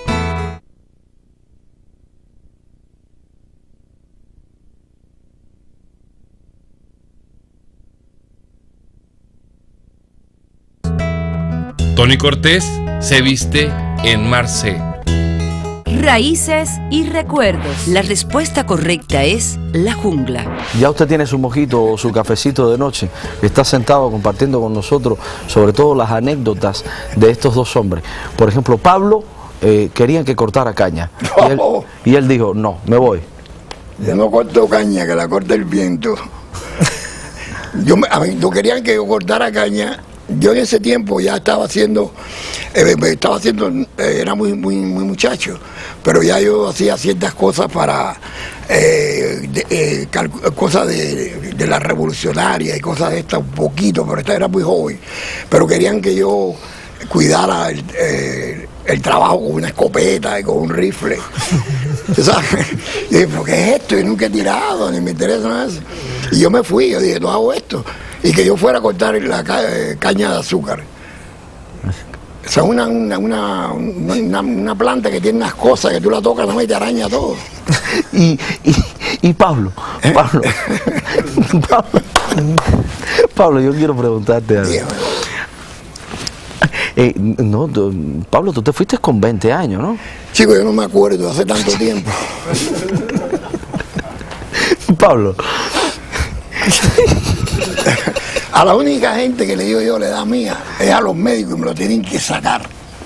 G: Tony Cortés se viste en Marseille.
F: Raíces y recuerdos.
E: La respuesta correcta es la jungla.
A: Ya usted tiene su mojito o su cafecito de noche, está sentado compartiendo con nosotros sobre todo las anécdotas de estos dos hombres. Por ejemplo, Pablo eh, querían que cortara caña (laughs) y él,
C: No.
A: y él dijo, no, me voy.
C: Yo no corto caña, que la corta el viento. (laughs) Yo, me- a mí, no querían que yo cortara caña. Yo en ese tiempo ya estaba haciendo, eh, estaba haciendo, eh, era muy, muy, muchacho, pero ya yo hacía ciertas cosas para, eh, eh, cosas de, de la revolucionaria y cosas de estas, un poquito, pero esta era muy joven. Pero querían que yo cuidara el, trabajo con una escopeta y con un rifle. (laughs) ¿Tú ¿Sabes? Y dije, ¿pero qué es esto? Yo nunca he tirado, ni me interesa nada. Y yo me fui, yo dije, no hago esto. Y que yo fuera a cortar la ca- eh, caña de azúcar. O sea, una, una, una, una- planta que tiene unas cosas que tú la tocas no y te araña todo. (laughs)
A: Y, y, y Pablo, Pablo, (laughs) Pablo, Pablo, yo quiero preguntarte algo. Eh, no, Pablo, tú te fuiste con 20 años, ¿no?
C: Chico, yo no me acuerdo hace tanto (laughs) tiempo.
A: Pablo, (laughs)
C: A la única gente que le digo yo le da mía es a los médicos y me lo tienen que sacar.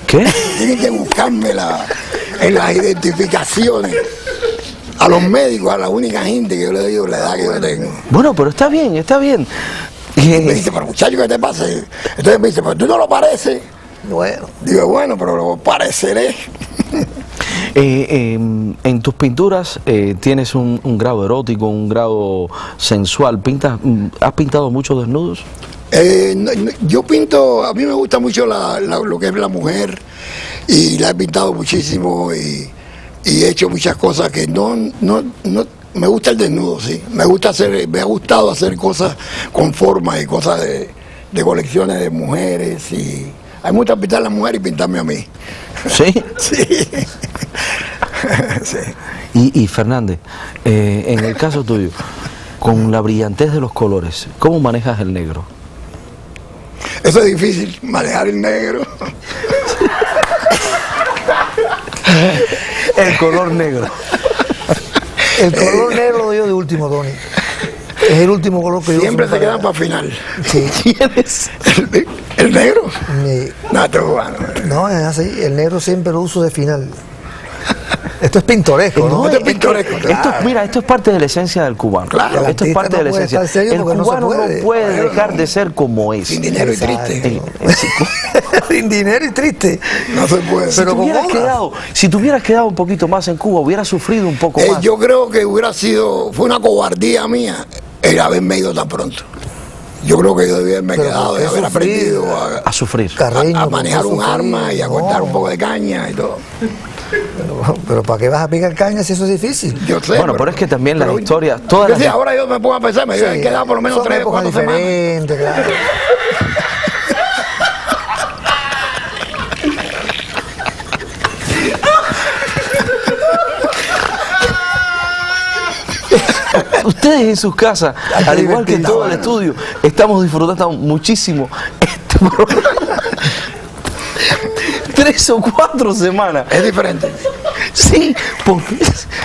A: ¿qué?
C: Tienen que buscarme la- en las identificaciones. A los médicos, a la única gente que yo le digo la edad que yo tengo.
A: Bueno, pero está bien, está bien.
C: Me
A: Eh,
C: dice, pero muchacho, ¿qué te pasa? Entonces me dice, pero tú no lo pareces.
D: Bueno,
C: Digo, bueno, pero lo pareceré.
A: Eh, eh, en tus pinturas eh, tienes un, grado erótico, un grado sensual. Pintas, mm, ¿Has pintado muchos desnudos?
C: Eh, yo pinto, a mí me gusta mucho la- la- lo que es la mujer y la he pintado muchísimo y, he hecho muchas cosas que no, no, no, me gusta el desnudo, sí. Me gusta hacer, me ha gustado hacer cosas con forma y cosas de colecciones de mujeres y hay muchas pintar a la mujer y pintarme a mí.
A: Sí. (laughs)
C: Sí. (laughs) sí.
A: Y, y Fernández, eh, en el caso tuyo, con la brillantez de los colores, ¿cómo manejas el negro?
C: Eso es difícil, manejar el negro. (laughs)
A: El color negro.
D: el color negro lo yo de último, Tony. Es el último color que yo
C: Siempre
D: uso
C: se quedan
D: para-
C: final.
D: Sí, (laughs)
A: ¿Tienes?
C: ¿El, el negro?
D: mi-
C: No, es cubano.
D: no, es así. El negro siempre lo uso de final. Esto es pintoresco, ¿no?
C: esto es pintoresco,
A: Esto,
C: claro.
A: mira, esto es parte de la esencia del cubano.
C: Claro.
A: esto es parte de la esencia. el
D: porque no se
A: cubano no
D: puede.
A: dejar de ser como es.
C: Sin dinero y triste. (laughs)
D: Sin dinero y triste.
C: No se puede.
A: si
D: Pero
A: te
D: obras.
A: quedado, si te hubieras quedado un poquito más en Cuba, hubieras sufrido un poco
C: Eh,
A: más.
C: yo creo que hubiera sido, fue una cobardía mía el haberme ido tan pronto. Yo creo que yo debía haberme
D: Pero
C: quedado
D: ¿por
C: y
D: qué
C: haber
D: sufrir?
C: aprendido a,
A: a sufrir.
D: Carreño,
C: a- a
D: ¿por qué
C: manejar un
D: sufrir?
C: arma y a cortar
D: No.
C: un poco de caña y todo.
D: Pero, pero ¿para qué vas a picar caña si eso es difícil?
C: Yo sé,
A: Bueno, pero es que también las historias, todas
C: Yo
A: las-
C: sí, ahora yo me pongo a pensar, me debe haber quedado por lo menos tres o
D: épocas
C: cuatro semanas.
D: diferentes, claro.
A: Ustedes en sus casas, al igual que
D: divertirse.
A: todo el estudio, estamos disfrutando muchísimo este programa. (laughs) Tres o cuatro semanas.
C: Es diferente.
A: Sí, porque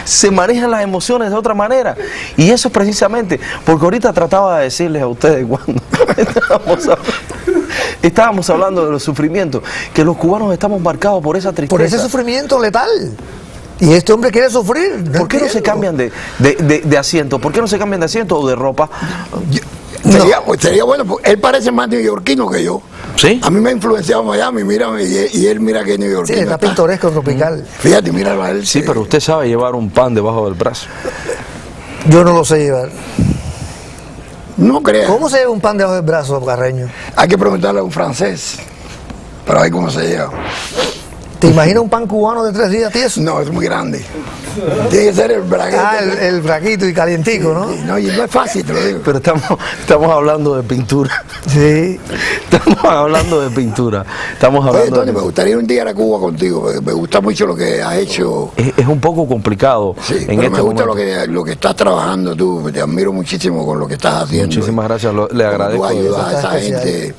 A: se manejan las emociones de otra manera. Y eso es precisamente, porque ahorita trataba de decirles a ustedes cuando (laughs) estábamos hablando, estábamos hablando de los sufrimientos, que los cubanos estamos marcados por esa tristeza.
D: Por ese sufrimiento letal. Y este hombre quiere sufrir.
A: ¿Por qué no se cambian de, de, de- de asiento? ¿Por qué no se cambian de asiento o de ropa?
C: Sería, sería bueno, porque él parece más neoyorquino que yo.
A: ¿Sí?
C: A mí me ha influenciado Miami, mira, y, y él mira que es
D: Sí,
C: neoyorquino.
D: está pintoresco, tropical.
C: Fíjate, mira a él.
A: Sí, pero usted sabe llevar un pan debajo del brazo.
D: Yo no lo sé llevar.
C: No creas.
D: ¿Cómo se lleva un pan debajo del brazo, Carreño?
C: Hay que preguntarle a un francés para ver cómo se lleva.
D: ¿Te imaginas un pan cubano de tres días tieso?
C: No, es muy grande. Tiene que ser el braguete.
D: Ah, el, el braquito y calientico, ¿no?
C: No, y no es fácil, te lo digo.
A: Pero estamos, estamos hablando de pintura.
D: Sí.
A: Estamos hablando de pintura. Estamos
C: Oye,
A: hablando
C: Tony,
A: de
C: me gustaría un día ir a Cuba contigo. porque Me gusta mucho lo que has hecho.
A: es, es un poco complicado
C: Sí,
A: en
C: pero
A: este
C: me gusta lo que, lo que estás trabajando tú. Te admiro muchísimo con lo que estás haciendo.
A: Muchísimas gracias, lo- le agradezco.
C: Tú a esa gente.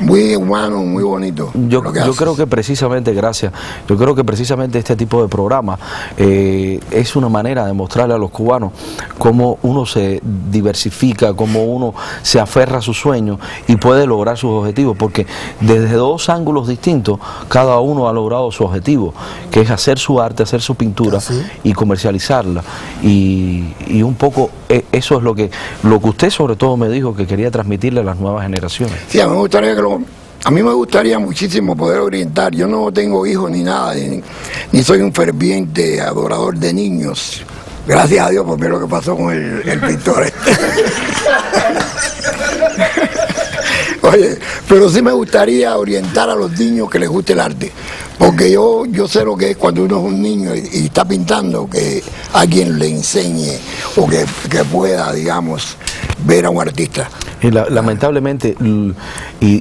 C: Muy humano, muy bonito.
A: Yo,
C: lo que
A: yo
C: haces.
A: creo que precisamente, gracias, yo creo que precisamente este tipo de programa eh, es una manera de mostrarle a los cubanos cómo uno se diversifica, cómo uno se aferra a sus sueños y puede lograr sus objetivos, porque desde dos ángulos distintos cada uno ha logrado su objetivo, que es hacer su arte, hacer su pintura
D: Así.
A: y comercializarla. Y, y un poco eh, eso es lo que, lo que usted sobre todo me dijo que quería transmitirle a las nuevas generaciones.
C: Sí, a mí me gustaría que lo- a mí me gustaría muchísimo poder orientar. Yo no tengo hijos ni nada, ni, soy un ferviente adorador de niños. Gracias a Dios por ver lo que pasó con el, el pintor. (laughs) Oye, pero sí me gustaría orientar a los niños que les guste el arte. Porque yo, yo sé lo que es cuando uno es un niño y, y está pintando, que alguien le enseñe o que, que pueda, digamos, ver a un artista.
A: Y la- lamentablemente, y,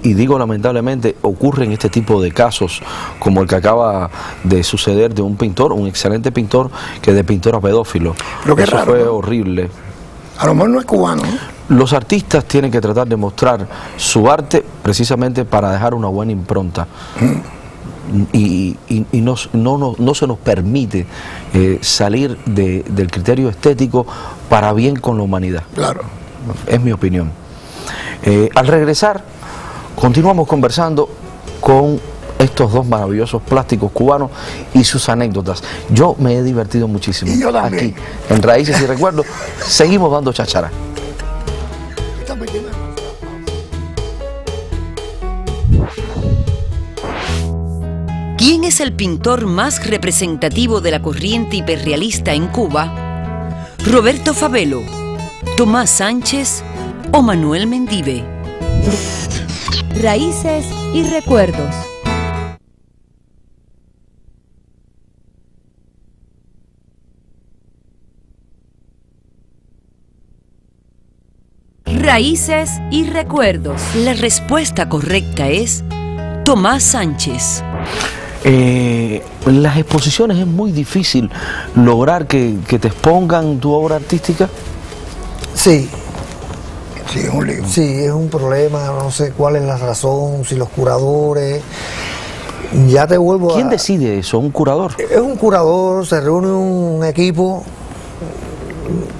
A: y digo lamentablemente, ocurren este tipo de casos como el que acaba de suceder de un pintor, un excelente pintor, que de pintor a pedófilo.
C: Pero qué
A: Eso
C: raro,
A: fue
C: ¿no?
A: horrible.
C: A lo mejor no es cubano, ¿no?
A: Los artistas tienen que tratar de mostrar su arte precisamente para dejar una buena impronta. Y, y- y no, no, no- no se nos permite eh, salir de- del criterio estético para bien con la humanidad.
C: Claro.
A: Es mi opinión. Eh, al regresar, continuamos conversando con estos dos maravillosos plásticos cubanos y sus anécdotas. Yo me he divertido muchísimo.
C: Y yo también.
A: Aquí, en Raíces y Recuerdos, seguimos dando chachara.
E: ¿Quién es el pintor más representativo de la corriente hiperrealista en Cuba? ¿Roberto Fabelo, Tomás Sánchez o Manuel Mendive?
F: Raíces y recuerdos. Raíces y recuerdos.
E: La respuesta correcta es Tomás Sánchez.
A: Eh, en las exposiciones es muy difícil lograr que, que te expongan tu obra artística.
D: Sí,
C: Sí, es un lío.
D: sí, es un problema, no sé cuál es la razón, si los curadores. Ya te vuelvo
A: ¿Quién
D: a.
A: decide eso? ¿Un curador?
D: Es un curador, se reúne un equipo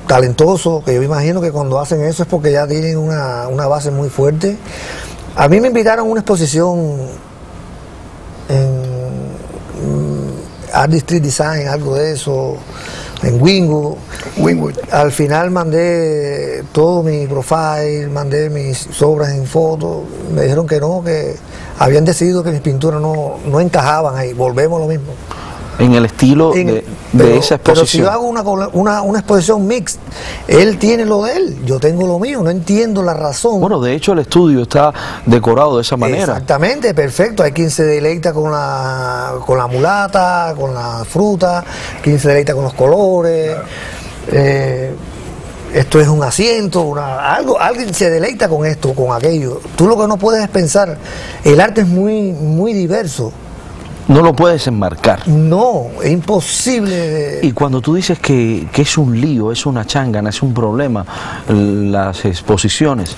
D: talentoso, que yo imagino que cuando hacen eso es porque ya tienen una, una base muy fuerte. A mí me invitaron a una exposición en mm, Art Street Design, algo de eso, en Wingo.
C: Wingwood.
D: Al final mandé todo mi profile, mandé mis obras en fotos, me dijeron que no, que habían decidido que mis pinturas no, no encajaban ahí, volvemos a lo mismo.
A: En el estilo
D: En-
A: de, esa
D: pero si
A: exposición.
D: yo hago una, una, una exposición mixta, él tiene lo de él, yo tengo lo mío, no entiendo la razón.
A: Bueno, de hecho el estudio está decorado de esa manera.
D: Exactamente, perfecto. Hay quien se deleita con la, con la mulata, con la fruta, quien se deleita con los colores. eh, esto es un asiento, una, algo, alguien se deleita con esto, con aquello. Tú lo que no puedes es pensar, el arte es muy, muy diverso.
A: No lo puedes enmarcar.
D: No, es imposible.
A: Y cuando tú dices que, que es un lío, es una changana, es un problema, las exposiciones, es,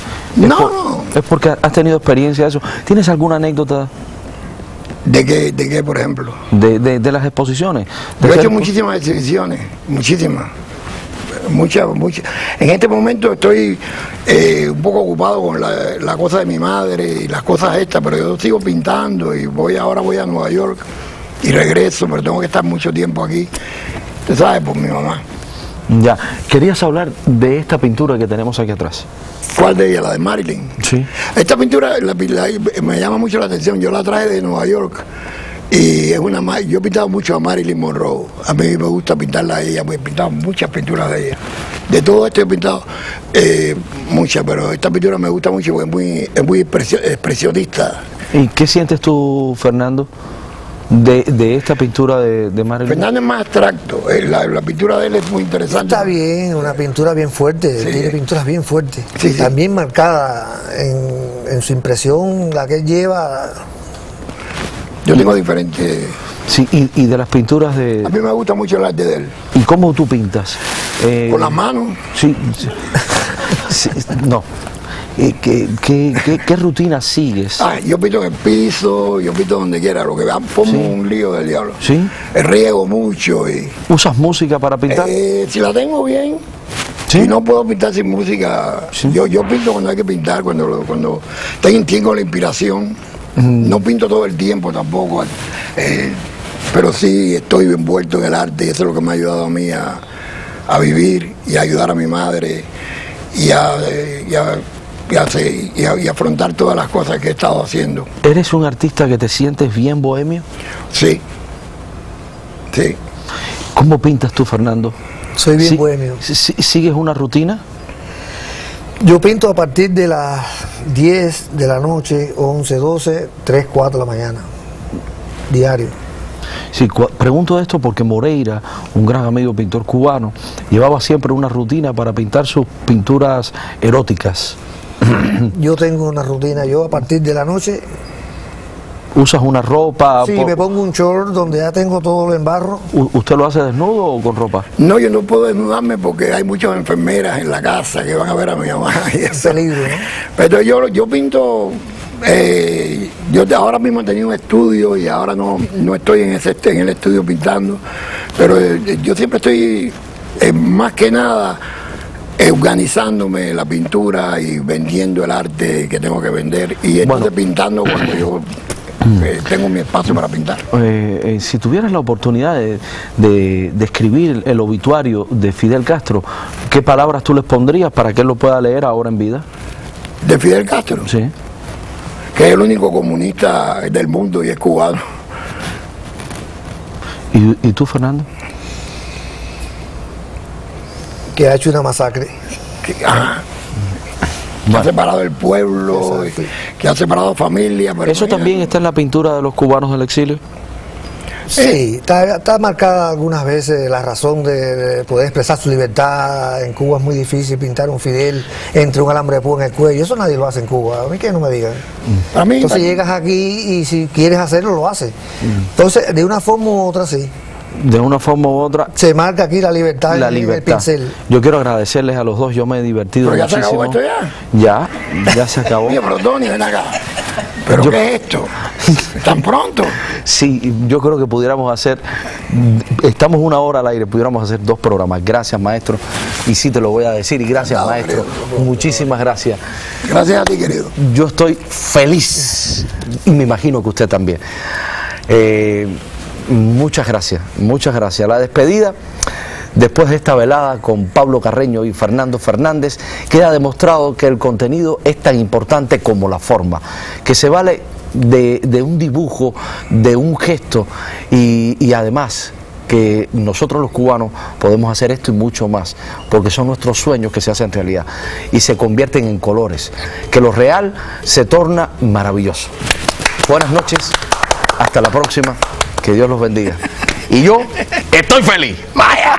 C: No,
A: por-
C: no.
A: es porque has tenido experiencia de eso. ¿Tienes alguna anécdota
C: ¿De qué, de qué, por ejemplo?
A: de, de- de las exposiciones?
C: Yo he hecho muchísimas exhibiciones, muchísimas. Muchas, muchas. En este momento estoy eh, un poco ocupado con la, la cosa de mi madre y las cosas estas, pero yo sigo pintando y voy ahora voy a Nueva York y regreso, pero tengo que estar mucho tiempo aquí. Tú sabes, por mi mamá.
A: Ya, querías hablar de esta pintura que tenemos aquí atrás.
C: ¿Cuál de ellas? La de Marilyn.
A: Sí.
C: Esta pintura la- la- me llama mucho la atención. Yo la traje de Nueva York y es una yo he pintado mucho a Marilyn Monroe. A mí me gusta pintarla a ella, porque he pintado muchas pinturas de ella. De todo esto he pintado eh, muchas, pero esta pintura me gusta mucho porque es muy, es muy expresio- expresionista.
A: ¿Y qué sientes tú, Fernando, de, de esta pintura de, de Marilyn?
C: Fernando es más abstracto, eh, la, la pintura de él es muy interesante.
D: Está bien, una pintura bien fuerte,
C: Sí.
D: tiene pinturas bien fuertes.
C: Sí, sí.
D: También marcada en, en su impresión, la que él lleva.
C: Yo tengo diferentes...
A: Sí, y, y de las pinturas de...
C: A mí me gusta mucho el arte de él.
A: ¿Y cómo tú pintas? Eh,
C: Con las manos.
A: Sí, no. Eh, ¿Qué, qué, qué, qué rutina sigues?
C: Ah, yo pinto en el piso, yo pinto donde quiera, lo que vea, pongo
A: Sí.
C: un lío del diablo.
A: ¿Sí?
C: Riego mucho y...
A: ¿Usas música para pintar?
C: Eh, si la tengo bien,
A: ¿Sí?
C: si no puedo pintar sin música,
A: Sí.
C: yo, yo pinto cuando hay que pintar, cuando, cuando tengo la inspiración. No pinto todo el tiempo tampoco, eh, pero sí estoy envuelto en el arte y eso es lo que me ha ayudado a mí a, a vivir y a ayudar a mi madre y a, eh, y a- y a se- y a- y a afrontar todas las cosas que he estado haciendo.
A: ¿Eres un artista que te sientes bien bohemio?
C: Sí, sí.
A: ¿Cómo pintas tú, Fernando?
D: Soy bien
A: Sí-
D: bohemio.
A: ¿Sigues una rutina?
D: Yo pinto a partir de las 10 de la noche, 11, 12, 3, 4 de la mañana, diario.
A: Sí, pregunto esto porque Moreira, un gran amigo pintor cubano, llevaba siempre una rutina para pintar sus pinturas eróticas.
D: Yo tengo una rutina, yo a partir de la noche,
A: ¿Usas una ropa?
D: sí,
A: po-
D: me pongo un short donde ya tengo todo el embarro.
A: U- ¿Usted lo hace desnudo o con ropa?
C: No, yo no puedo desnudarme porque hay muchas enfermeras en la casa que van a ver a mi mamá. (laughs) Y eso.
D: peligro, ¿no?
C: Pero yo, yo pinto, eh, yo de- ahora mismo he tenido un estudio y ahora no, no estoy en, ese, en el estudio pintando, pero eh, yo siempre estoy, eh, más que nada, organizándome la pintura y vendiendo el arte que tengo que vender y entonces
A: Bueno.
C: pintando cuando yo eh, tengo mi espacio para pintar.
A: Eh, eh, si tuvieras la oportunidad de, de- de escribir el obituario de Fidel Castro, ¿qué palabras tú les pondrías para que él lo pueda leer ahora en vida?
C: De Fidel Castro,
A: Sí.
C: que es el único comunista del mundo y es cubano.
A: ¿Y, y tú, Fernando?
D: que ha hecho una masacre.
C: que, ajá, que ha separado el pueblo, que ha separado familia. pero
A: ¿Eso también está en la pintura de los cubanos del exilio?
D: Sí, está, está marcada algunas veces la razón de, de poder expresar su libertad. En Cuba es muy difícil pintar un Fidel entre un alambre de púa en el cuello. Eso nadie lo hace en Cuba. A mí que no me digan.
C: Para mí,
D: Entonces
C: para-
D: llegas aquí y si quieres hacerlo, lo haces. Entonces, de una forma u otra, sí.
A: De una forma u otra,
D: Se marca aquí la libertad
A: la libertad.
D: pincel.
A: Yo quiero agradecerles a los dos, yo me he divertido
C: Pero ya se
A: muchísimo.
C: acabó esto
A: ya. Ya, se acabó. (laughs)
C: Oye, pero Tony, ven acá. ¿Pero
A: Yo-
C: qué es esto? ¿Tan pronto? (laughs)
A: Sí, yo creo que pudiéramos hacer, estamos una hora al aire, pudiéramos hacer dos programas. Gracias, maestro. Y sí te lo voy a decir, y gracias,
C: Nada,
A: maestro.
C: querido.
A: Muchísimas gracias.
C: Gracias a ti, querido.
A: Yo estoy feliz y me imagino que usted también. Eh, muchas gracias, muchas gracias. La despedida, después de esta velada con Pablo Carreño y Fernando Fernández, queda demostrado que el contenido es tan importante como la forma, que se vale de, un dibujo, de un gesto y además que nosotros los cubanos podemos hacer esto y mucho más, porque son nuestros sueños que se hacen realidad y se convierten en colores, que lo real se torna maravilloso. Buenas noches, hasta la próxima, que Dios los bendiga. Y yo estoy feliz. ¡Vaya!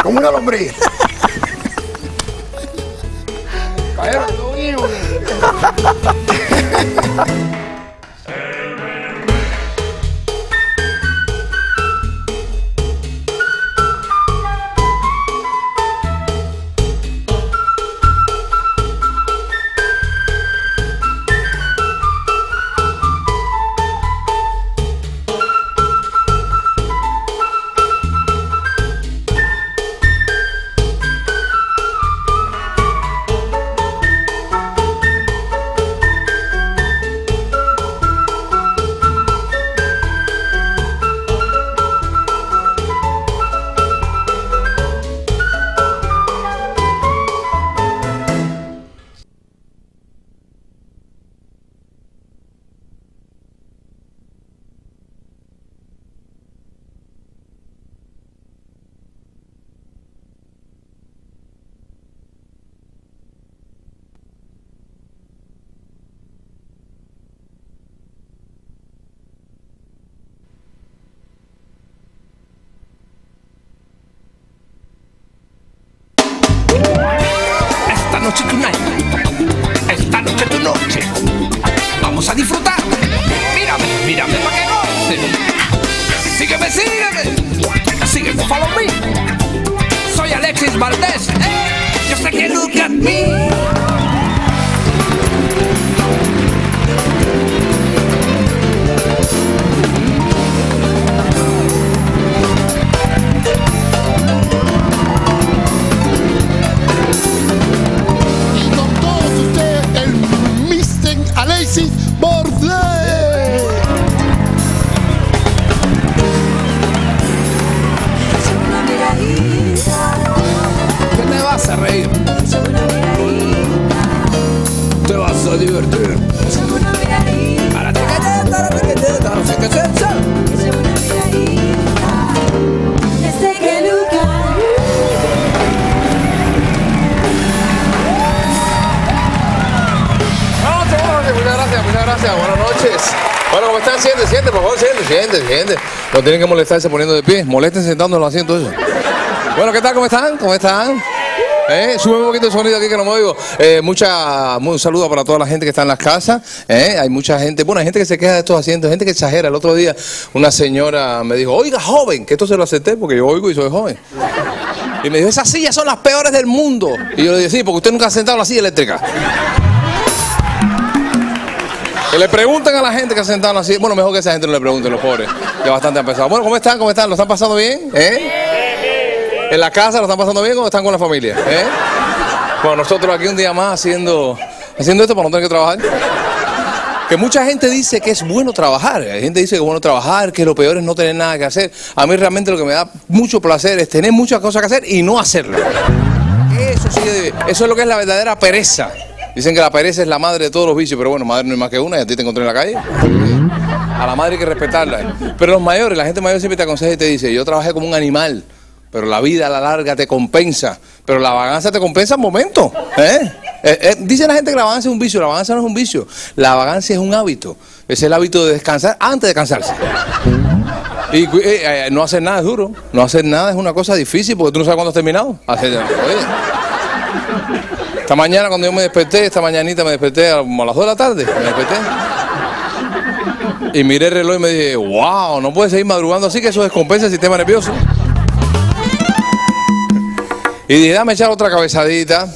C: Como una lombriz. Caballero,
H: Esta noche noche tu noche. Vamos a disfrutar. A divertir.
I: Muchas gracias, muchas gracias. Buenas noches. Bueno, ¿cómo están? Siente, siente, por favor, siente, siente, siente. No tienen que molestarse poniendo de pie. Molesten sentando en los asientos. eso. Bueno, ¿qué tal? ¿Cómo están? ¿Cómo están? Eh, sube un poquito el sonido aquí que no me oigo. Eh, mucha, un saludo para toda la gente que está en las casas. Eh, hay mucha gente, bueno, hay gente que se queja de estos asientos, gente que exagera. El otro día una señora me dijo, oiga, joven, que esto se lo acepté porque yo oigo y soy joven. Y me dijo, esas sillas son las peores del mundo. Y yo le dije, sí, porque usted nunca ha sentado en la silla eléctrica. Que le pregunten a la gente que ha sentado en la silla. Bueno, mejor que esa gente no le pregunten, los pobres. Ya bastante han pensado. Bueno, ¿cómo están? ¿Cómo están? ¿Lo están pasando bien? ¿Eh? ¿En la casa lo están pasando bien o están con la familia? ¿Eh? Bueno, nosotros aquí un día más haciendo, haciendo esto para no tener que trabajar. Que mucha gente dice que es bueno trabajar. Hay gente dice que es bueno trabajar, que lo peor es no tener nada que hacer. A mí realmente lo que me da mucho placer es tener muchas cosas que hacer y no hacerlo. Eso sí, eso es lo que es la verdadera pereza. Dicen que la pereza es la madre de todos los vicios, pero bueno, madre no hay más que una y a ti te encontré en la calle. A la madre hay que respetarla. Pero los mayores, la gente mayor siempre te aconseja y te dice, yo trabajé como un animal, pero la vida a la larga te compensa. Pero la vagancia te compensa en momento. ¿eh? Eh, eh, dice la gente que la vagancia es un vicio, la vagancia no es un vicio, la vagancia es un hábito. Es el hábito de descansar antes de cansarse. Y no hacer nada es duro, no hacer nada es una cosa difícil porque tú no sabes cuándo has terminado. Hacer-. Esta mañana cuando yo me desperté, esta mañanita me desperté a las 2 de la tarde, me desperté. Y miré el reloj y me dije, wow, no puedes seguir madrugando así que eso descompensa el sistema nervioso. Y dije, dame echar otra cabezadita.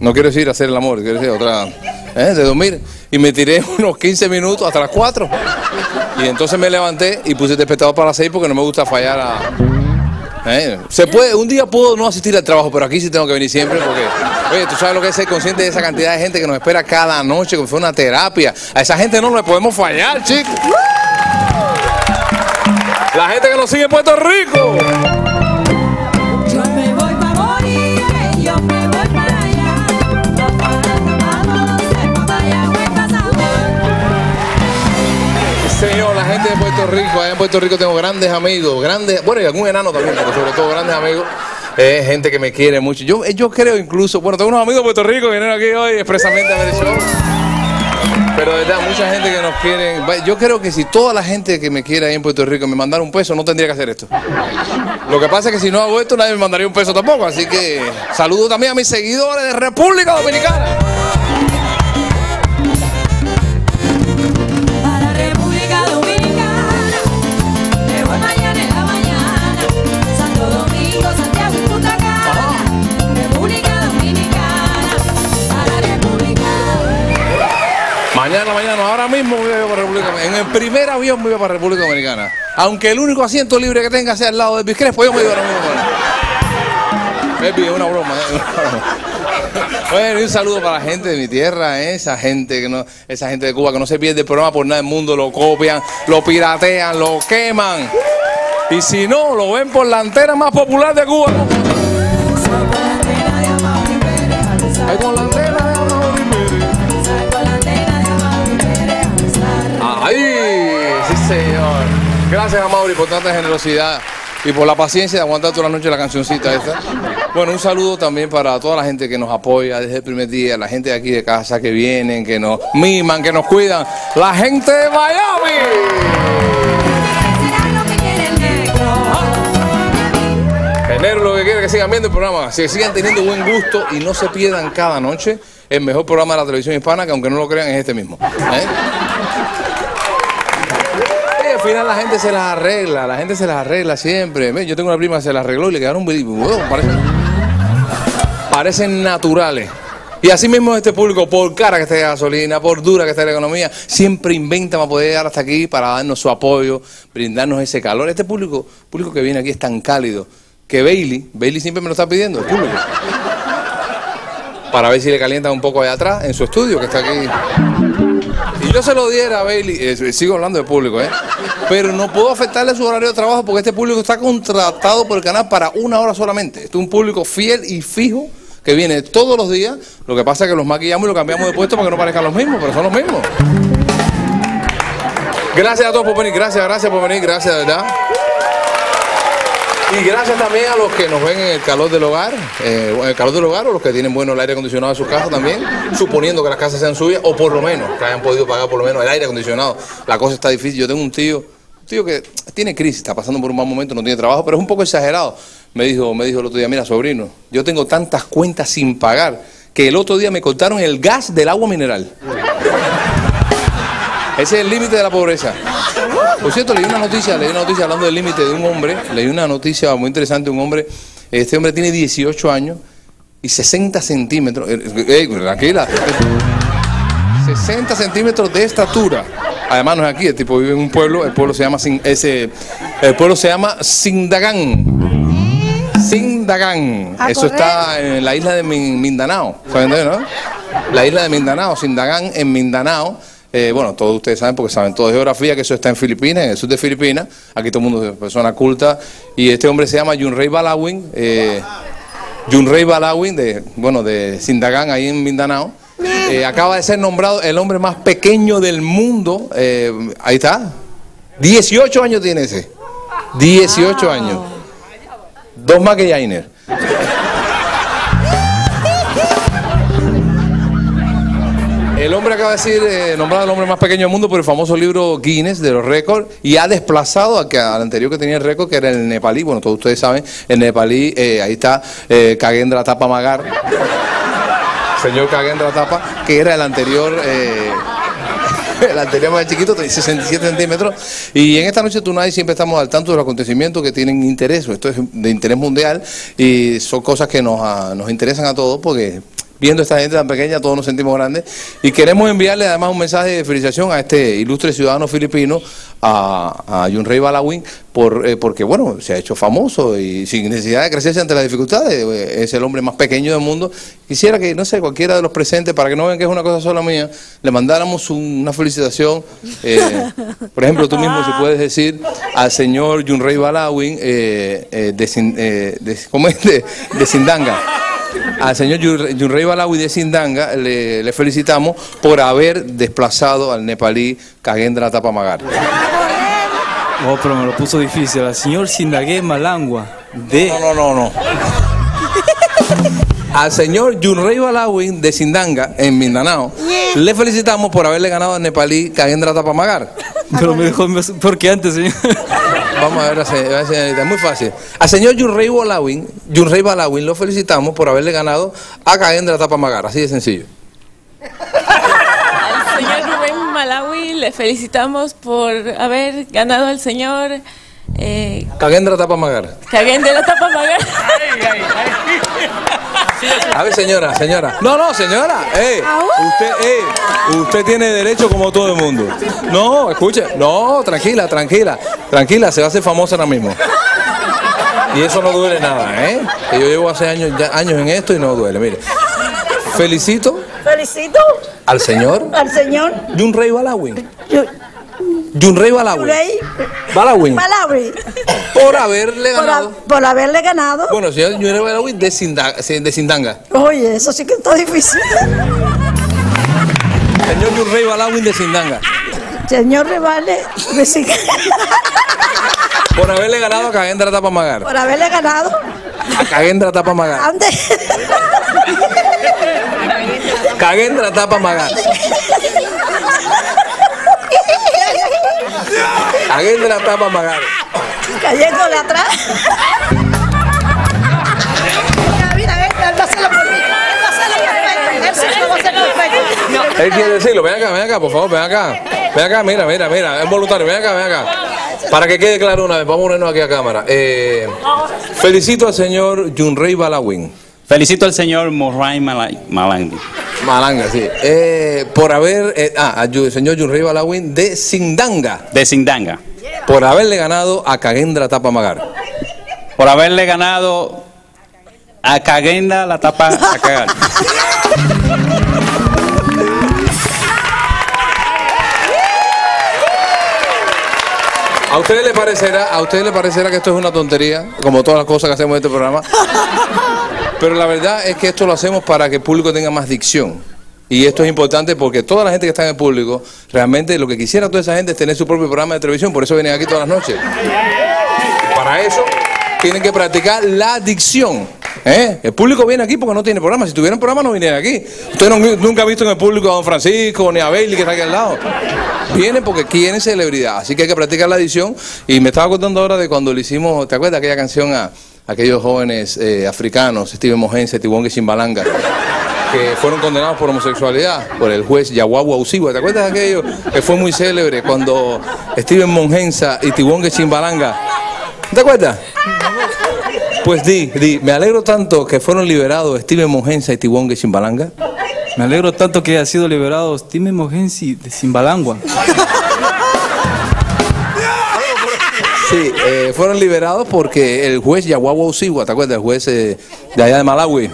I: No quiero decir hacer el amor, quiero decir otra, ¿eh? de dormir. Y me tiré (laughs) unos 15 minutos hasta las 4. Y entonces me levanté y puse el despertador para las 6 porque no me gusta fallar a... ¿eh? Se puede, un día puedo no asistir al trabajo, pero aquí sí tengo que venir siempre porque, oye, tú sabes lo que es ser consciente de esa cantidad de gente que nos espera cada noche, si fuera una terapia. A esa gente no le podemos fallar, chicos. La gente que nos sigue en Puerto Rico. Puerto Rico, allá en Puerto Rico tengo grandes amigos, grandes, bueno, y algún enano también, pero sobre todo grandes amigos. Eh, gente que me quiere mucho. Yo, eh, yo creo incluso, bueno, tengo unos amigos de Puerto Rico que vinieron aquí hoy expresamente a ver el show. Pero de verdad, mucha gente que nos quiere. Yo creo que si toda la gente que me quiere ahí en Puerto Rico me mandara un peso, no tendría que hacer esto. Lo que pasa es que si no hago esto, nadie me mandaría un peso tampoco. Así que saludo también a mis seguidores de República Dominicana.
J: República Dominicana. En
I: el primer avión me para República Dominicana. Aunque el único asiento libre que tenga sea al lado de Elvis Crespo, yo me para Elvis, es una broma, ¿eh? (laughs) Una broma. Bueno, y un saludo para la gente de mi tierra, ¿eh? esa gente que no, esa gente de Cuba que no se pierde el programa por nada del mundo, lo copian, lo piratean, lo queman. Y si no, lo ven por la antena más popular de Cuba. Ahí con la antena Gracias a Mauri por tanta generosidad y por la paciencia de aguantar toda la noche la cancioncita esta. Bueno, un saludo también para toda la gente que nos apoya desde el primer día, la gente de aquí de casa que vienen, que nos miman, que nos cuidan. La gente de Miami. Enero lo que quiere que sigan viendo el programa, que sigan teniendo buen gusto y no se pierdan cada noche el mejor programa de la televisión hispana, que aunque no lo crean es este mismo. ¿eh? Al final la gente se las arregla, la gente se las arregla siempre. Yo tengo una prima que se las arregló y le quedaron huevón, parecen, parecen naturales. Y así mismo este público, por cara que esté la gasolina, por dura que esté la economía, siempre inventa para poder llegar hasta aquí, para darnos su apoyo, brindarnos ese calor. Este público, público que viene aquí es tan cálido que Bailey, Bailey siempre me lo está pidiendo, el público. Para ver si le calientan un poco allá atrás, en su estudio, que está aquí. Y yo se lo diera a Bailey, eh, sigo hablando de público, ¿eh? Pero no puedo afectarle su horario de trabajo porque este público está contratado por el canal para una hora solamente. Este es un público fiel y fijo que viene todos los días. Lo que pasa es que los maquillamos y los cambiamos de puesto para que no parezcan los mismos, pero son los mismos. Gracias a todos por venir, gracias, gracias por venir, gracias verdad. Y gracias también a los que nos ven en el calor del hogar, eh, en el calor del hogar o los que tienen bueno el aire acondicionado en su casa también, suponiendo que las casas sean suyas o por lo menos que hayan podido pagar por lo menos el aire acondicionado. La cosa está difícil. Yo tengo un tío, tío que tiene crisis, está pasando por un mal momento, no tiene trabajo, pero es un poco exagerado. Me dijo, me dijo el otro día, mira sobrino, yo tengo tantas cuentas sin pagar que el otro día me cortaron el gas del agua mineral. Ese es el límite de la pobreza. Por cierto, leí una noticia, leí una noticia hablando del límite de un hombre, leí una noticia muy interesante un hombre, este hombre tiene 18 años y 60 centímetros, eh, eh, tranquila, 60 centímetros de estatura. Además no es aquí, el tipo vive en un pueblo, el pueblo se llama Sin- ese, el pueblo se llama Sindagán. Sindagán.
K: A
I: Eso
K: correr.
I: está en la isla de Min- Mindanao. ¿Saben de no? La isla de Mindanao, Sindagán en Mindanao. Eh, bueno, todos ustedes saben porque saben todo de geografía que eso está en Filipinas, en el sur de Filipinas. Aquí todo el mundo es persona culta. Y este hombre se llama Yunrei Balawin. Eh, Yunrei Balawin, de, bueno, de Sindagán, ahí en Mindanao. Eh, acaba de ser nombrado el hombre más pequeño del mundo. Eh, ahí está. 18 años tiene ese. 18 años. Dos más que Jainer. El hombre acaba de ser eh, nombrado el hombre más pequeño del mundo por el famoso libro Guinness de los récords y ha desplazado al, que- al anterior que tenía el récord, que era el nepalí. Bueno, todos ustedes saben, el nepalí, ahí está Kagendra Tapa Magar, señor Kagendra Tapa, que era el anterior. eh, (laughs) el anterior más chiquito, de 67 centímetros. Y en esta noche Tunay siempre estamos al tanto de los acontecimientos que tienen interés. Esto es de interés mundial y son cosas que nos, ah, nos interesan a todos porque viendo a esta gente tan pequeña todos nos sentimos grandes. Y queremos enviarle además un mensaje de felicitación a este ilustre ciudadano filipino, a, a Yunrei Balawin, por, eh, porque bueno, se ha hecho famoso y sin necesidad de crecerse ante las dificultades. eh, Es el hombre más pequeño del mundo. Quisiera que, no sé, cualquiera de los presentes, para que no vean que es una cosa sola mía, le mandáramos un- una felicitación. eh, (laughs) por ejemplo, tú mismo, si puedes decir al señor Yunrei Balawin de, Sin- eh, de- ¿cómo es? De, de Sindanga. Al señor Yunrei Balawi de Sindanga le, le felicitamos por haber desplazado al nepalí Kagendra Tapamagar.
L: Oh, pero me lo puso difícil. Al señor Sindagué Malangua de...
I: No, no, no, no. (laughs) Al señor Yunrei Balawi de Sindanga, en Mindanao, le felicitamos por haberle ganado al nepalí Kagendra Tapamagar.
L: Pero me dejó más- porque antes, señor. (laughs)
I: Vamos a ver, la señorita, es muy fácil. Al señor Yunrei Balawin, Yunrei Balawin lo felicitamos por haberle ganado a Kagendra Tapamagar, así de sencillo.
M: Al señor Rubén Malawi le felicitamos por haber ganado al señor eh,
I: Kagendra Tapamagar.
M: Caguen de la Tapa Magar.
I: A ver, señora, señora. No, no, señora. Ey, usted, ey, usted tiene derecho como todo el mundo. No, escuche. No, tranquila, tranquila. Tranquila, se va a hacer famosa ahora mismo. Y eso no duele nada, ¿eh? Que yo llevo hace años, ya, años en esto y no duele. Mire, felicito
K: Felicito
I: al señor
K: al señor
I: Yunrei Balawin.
K: Yu-
I: Yunrei Balawin.
K: Yurei
I: Balawin.
K: Malawi
I: Por haberle
K: por,
I: ganado.
K: por haberle ganado.
I: Bueno, señor Yunrei Balawin de, Sinda- de Sindanga.
K: Oye, eso sí que está difícil.
I: Señor Yunrei Balawin de Sindanga.
K: Señor Rivales,
I: Por haberle ganado a Kagendra Tapamagar.
K: por haberle ganado.
I: A Kagendra Tapamagar.
K: Antes.
I: Kagendra Tapamagar. Kagendra Tapamagar.
K: Cayéndole atrás. Mira, mira, él va a hacerlo por mí. Él va a hacerlo perfecto. Él sí lo va a hacer perfecto.
I: Él quiere decirlo, ven acá, ven acá, por favor, ven acá. Ven acá, mira, mira, mira, es voluntario, ven acá, ven acá. Para que quede claro una vez, vamos a ponernos aquí a cámara. Eh, felicito al señor Yunrei Balawin.
N: Felicito al señor Moray Malay- Malangui.
I: Malanga, sí. Eh, por haber, eh, ah, al señor Yunrei Balawin de Sindanga.
N: De Sindanga.
I: Por haberle ganado a Kagendra Tapamagar.
N: Por haberle ganado a Cagenda la tapa a cagar.
I: A ustedes le parecerá, a ustedes le parecerá que esto es una tontería, como todas las cosas que hacemos en este programa. (laughs) Pero la verdad es que esto lo hacemos para que el público tenga más dicción. Y esto es importante porque toda la gente que está en el público, realmente lo que quisiera toda esa gente es tener su propio programa de televisión, por eso vienen aquí todas las noches. Para eso, tienen que practicar la dicción. ¿eh? El público viene aquí porque no tiene programa. Si tuvieran programa no vinieran aquí. Usted nunca ha visto en el público a Don Francisco ni a Bailey que está aquí al lado. Vienen porque quieren celebridad. Así que hay que practicar la dicción. Y me estaba acordando ahora de cuando le hicimos, ¿te acuerdas aquella canción a aquellos jóvenes eh, africanos, Steven Mojense, Tibonge Chimbalanga? que fueron condenados por homosexualidad por el juez Yaguagua Usigua. ¿Te acuerdas de aquello que fue muy célebre cuando Steven Mongenza y Tibonge Chimbalanga? ¿Te acuerdas? Pues di, di, me alegro tanto que fueron liberados Steven Mongenza y Tibonge Chimbalanga.
L: Me alegro tanto que haya sido liberado Steven Mojensi de Zimbalangua.
I: Sí, eh, fueron liberados porque el juez Yaguagua Usigua, ¿te acuerdas? El juez eh, de allá de Malawi,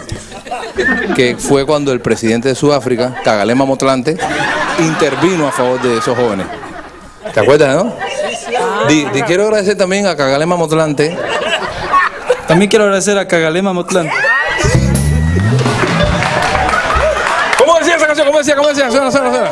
I: que fue cuando el presidente de Sudáfrica, Kagalema Motlante, intervino a favor de esos jóvenes. ¿Te acuerdas, no? Di, di, quiero agradecer también a Kagalema Motlante.
L: También quiero agradecer a Cagalema Motlán.
I: ¿Cómo decía esa canción? ¿Cómo decía? ¿Cómo decía? Suena, suena, suena.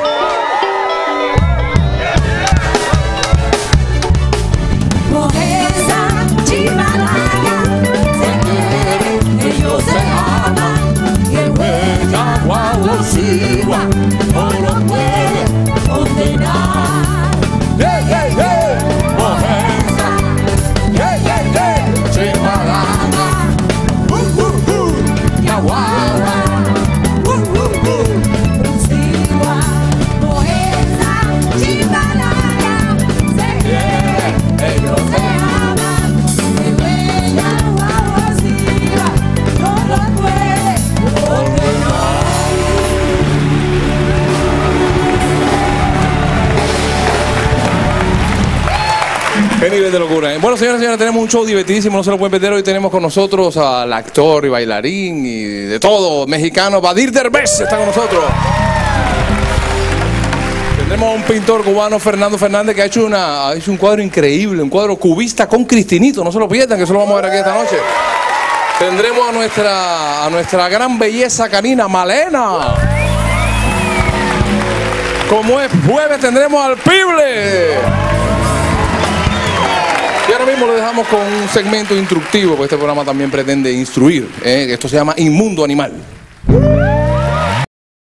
I: De locura. ¿eh? Bueno, señoras y señores, tenemos un show divertidísimo, no se lo pueden perder. Hoy tenemos con nosotros al actor y bailarín y de todo, mexicano, Badir Derbez está con nosotros. Tendremos a un pintor cubano, Fernando Fernández, que ha hecho, una, ha un cuadro increíble, un cuadro cubista con Cristinito. No se lo pierdan, que eso lo vamos a ver aquí esta noche. Tendremos a nuestra, a nuestra gran belleza canina, Malena. Como es jueves, tendremos al Pible. Ahora mismo lo dejamos con un segmento instructivo, porque este programa también pretende instruir. ¿eh? Esto se llama Inmundo Animal.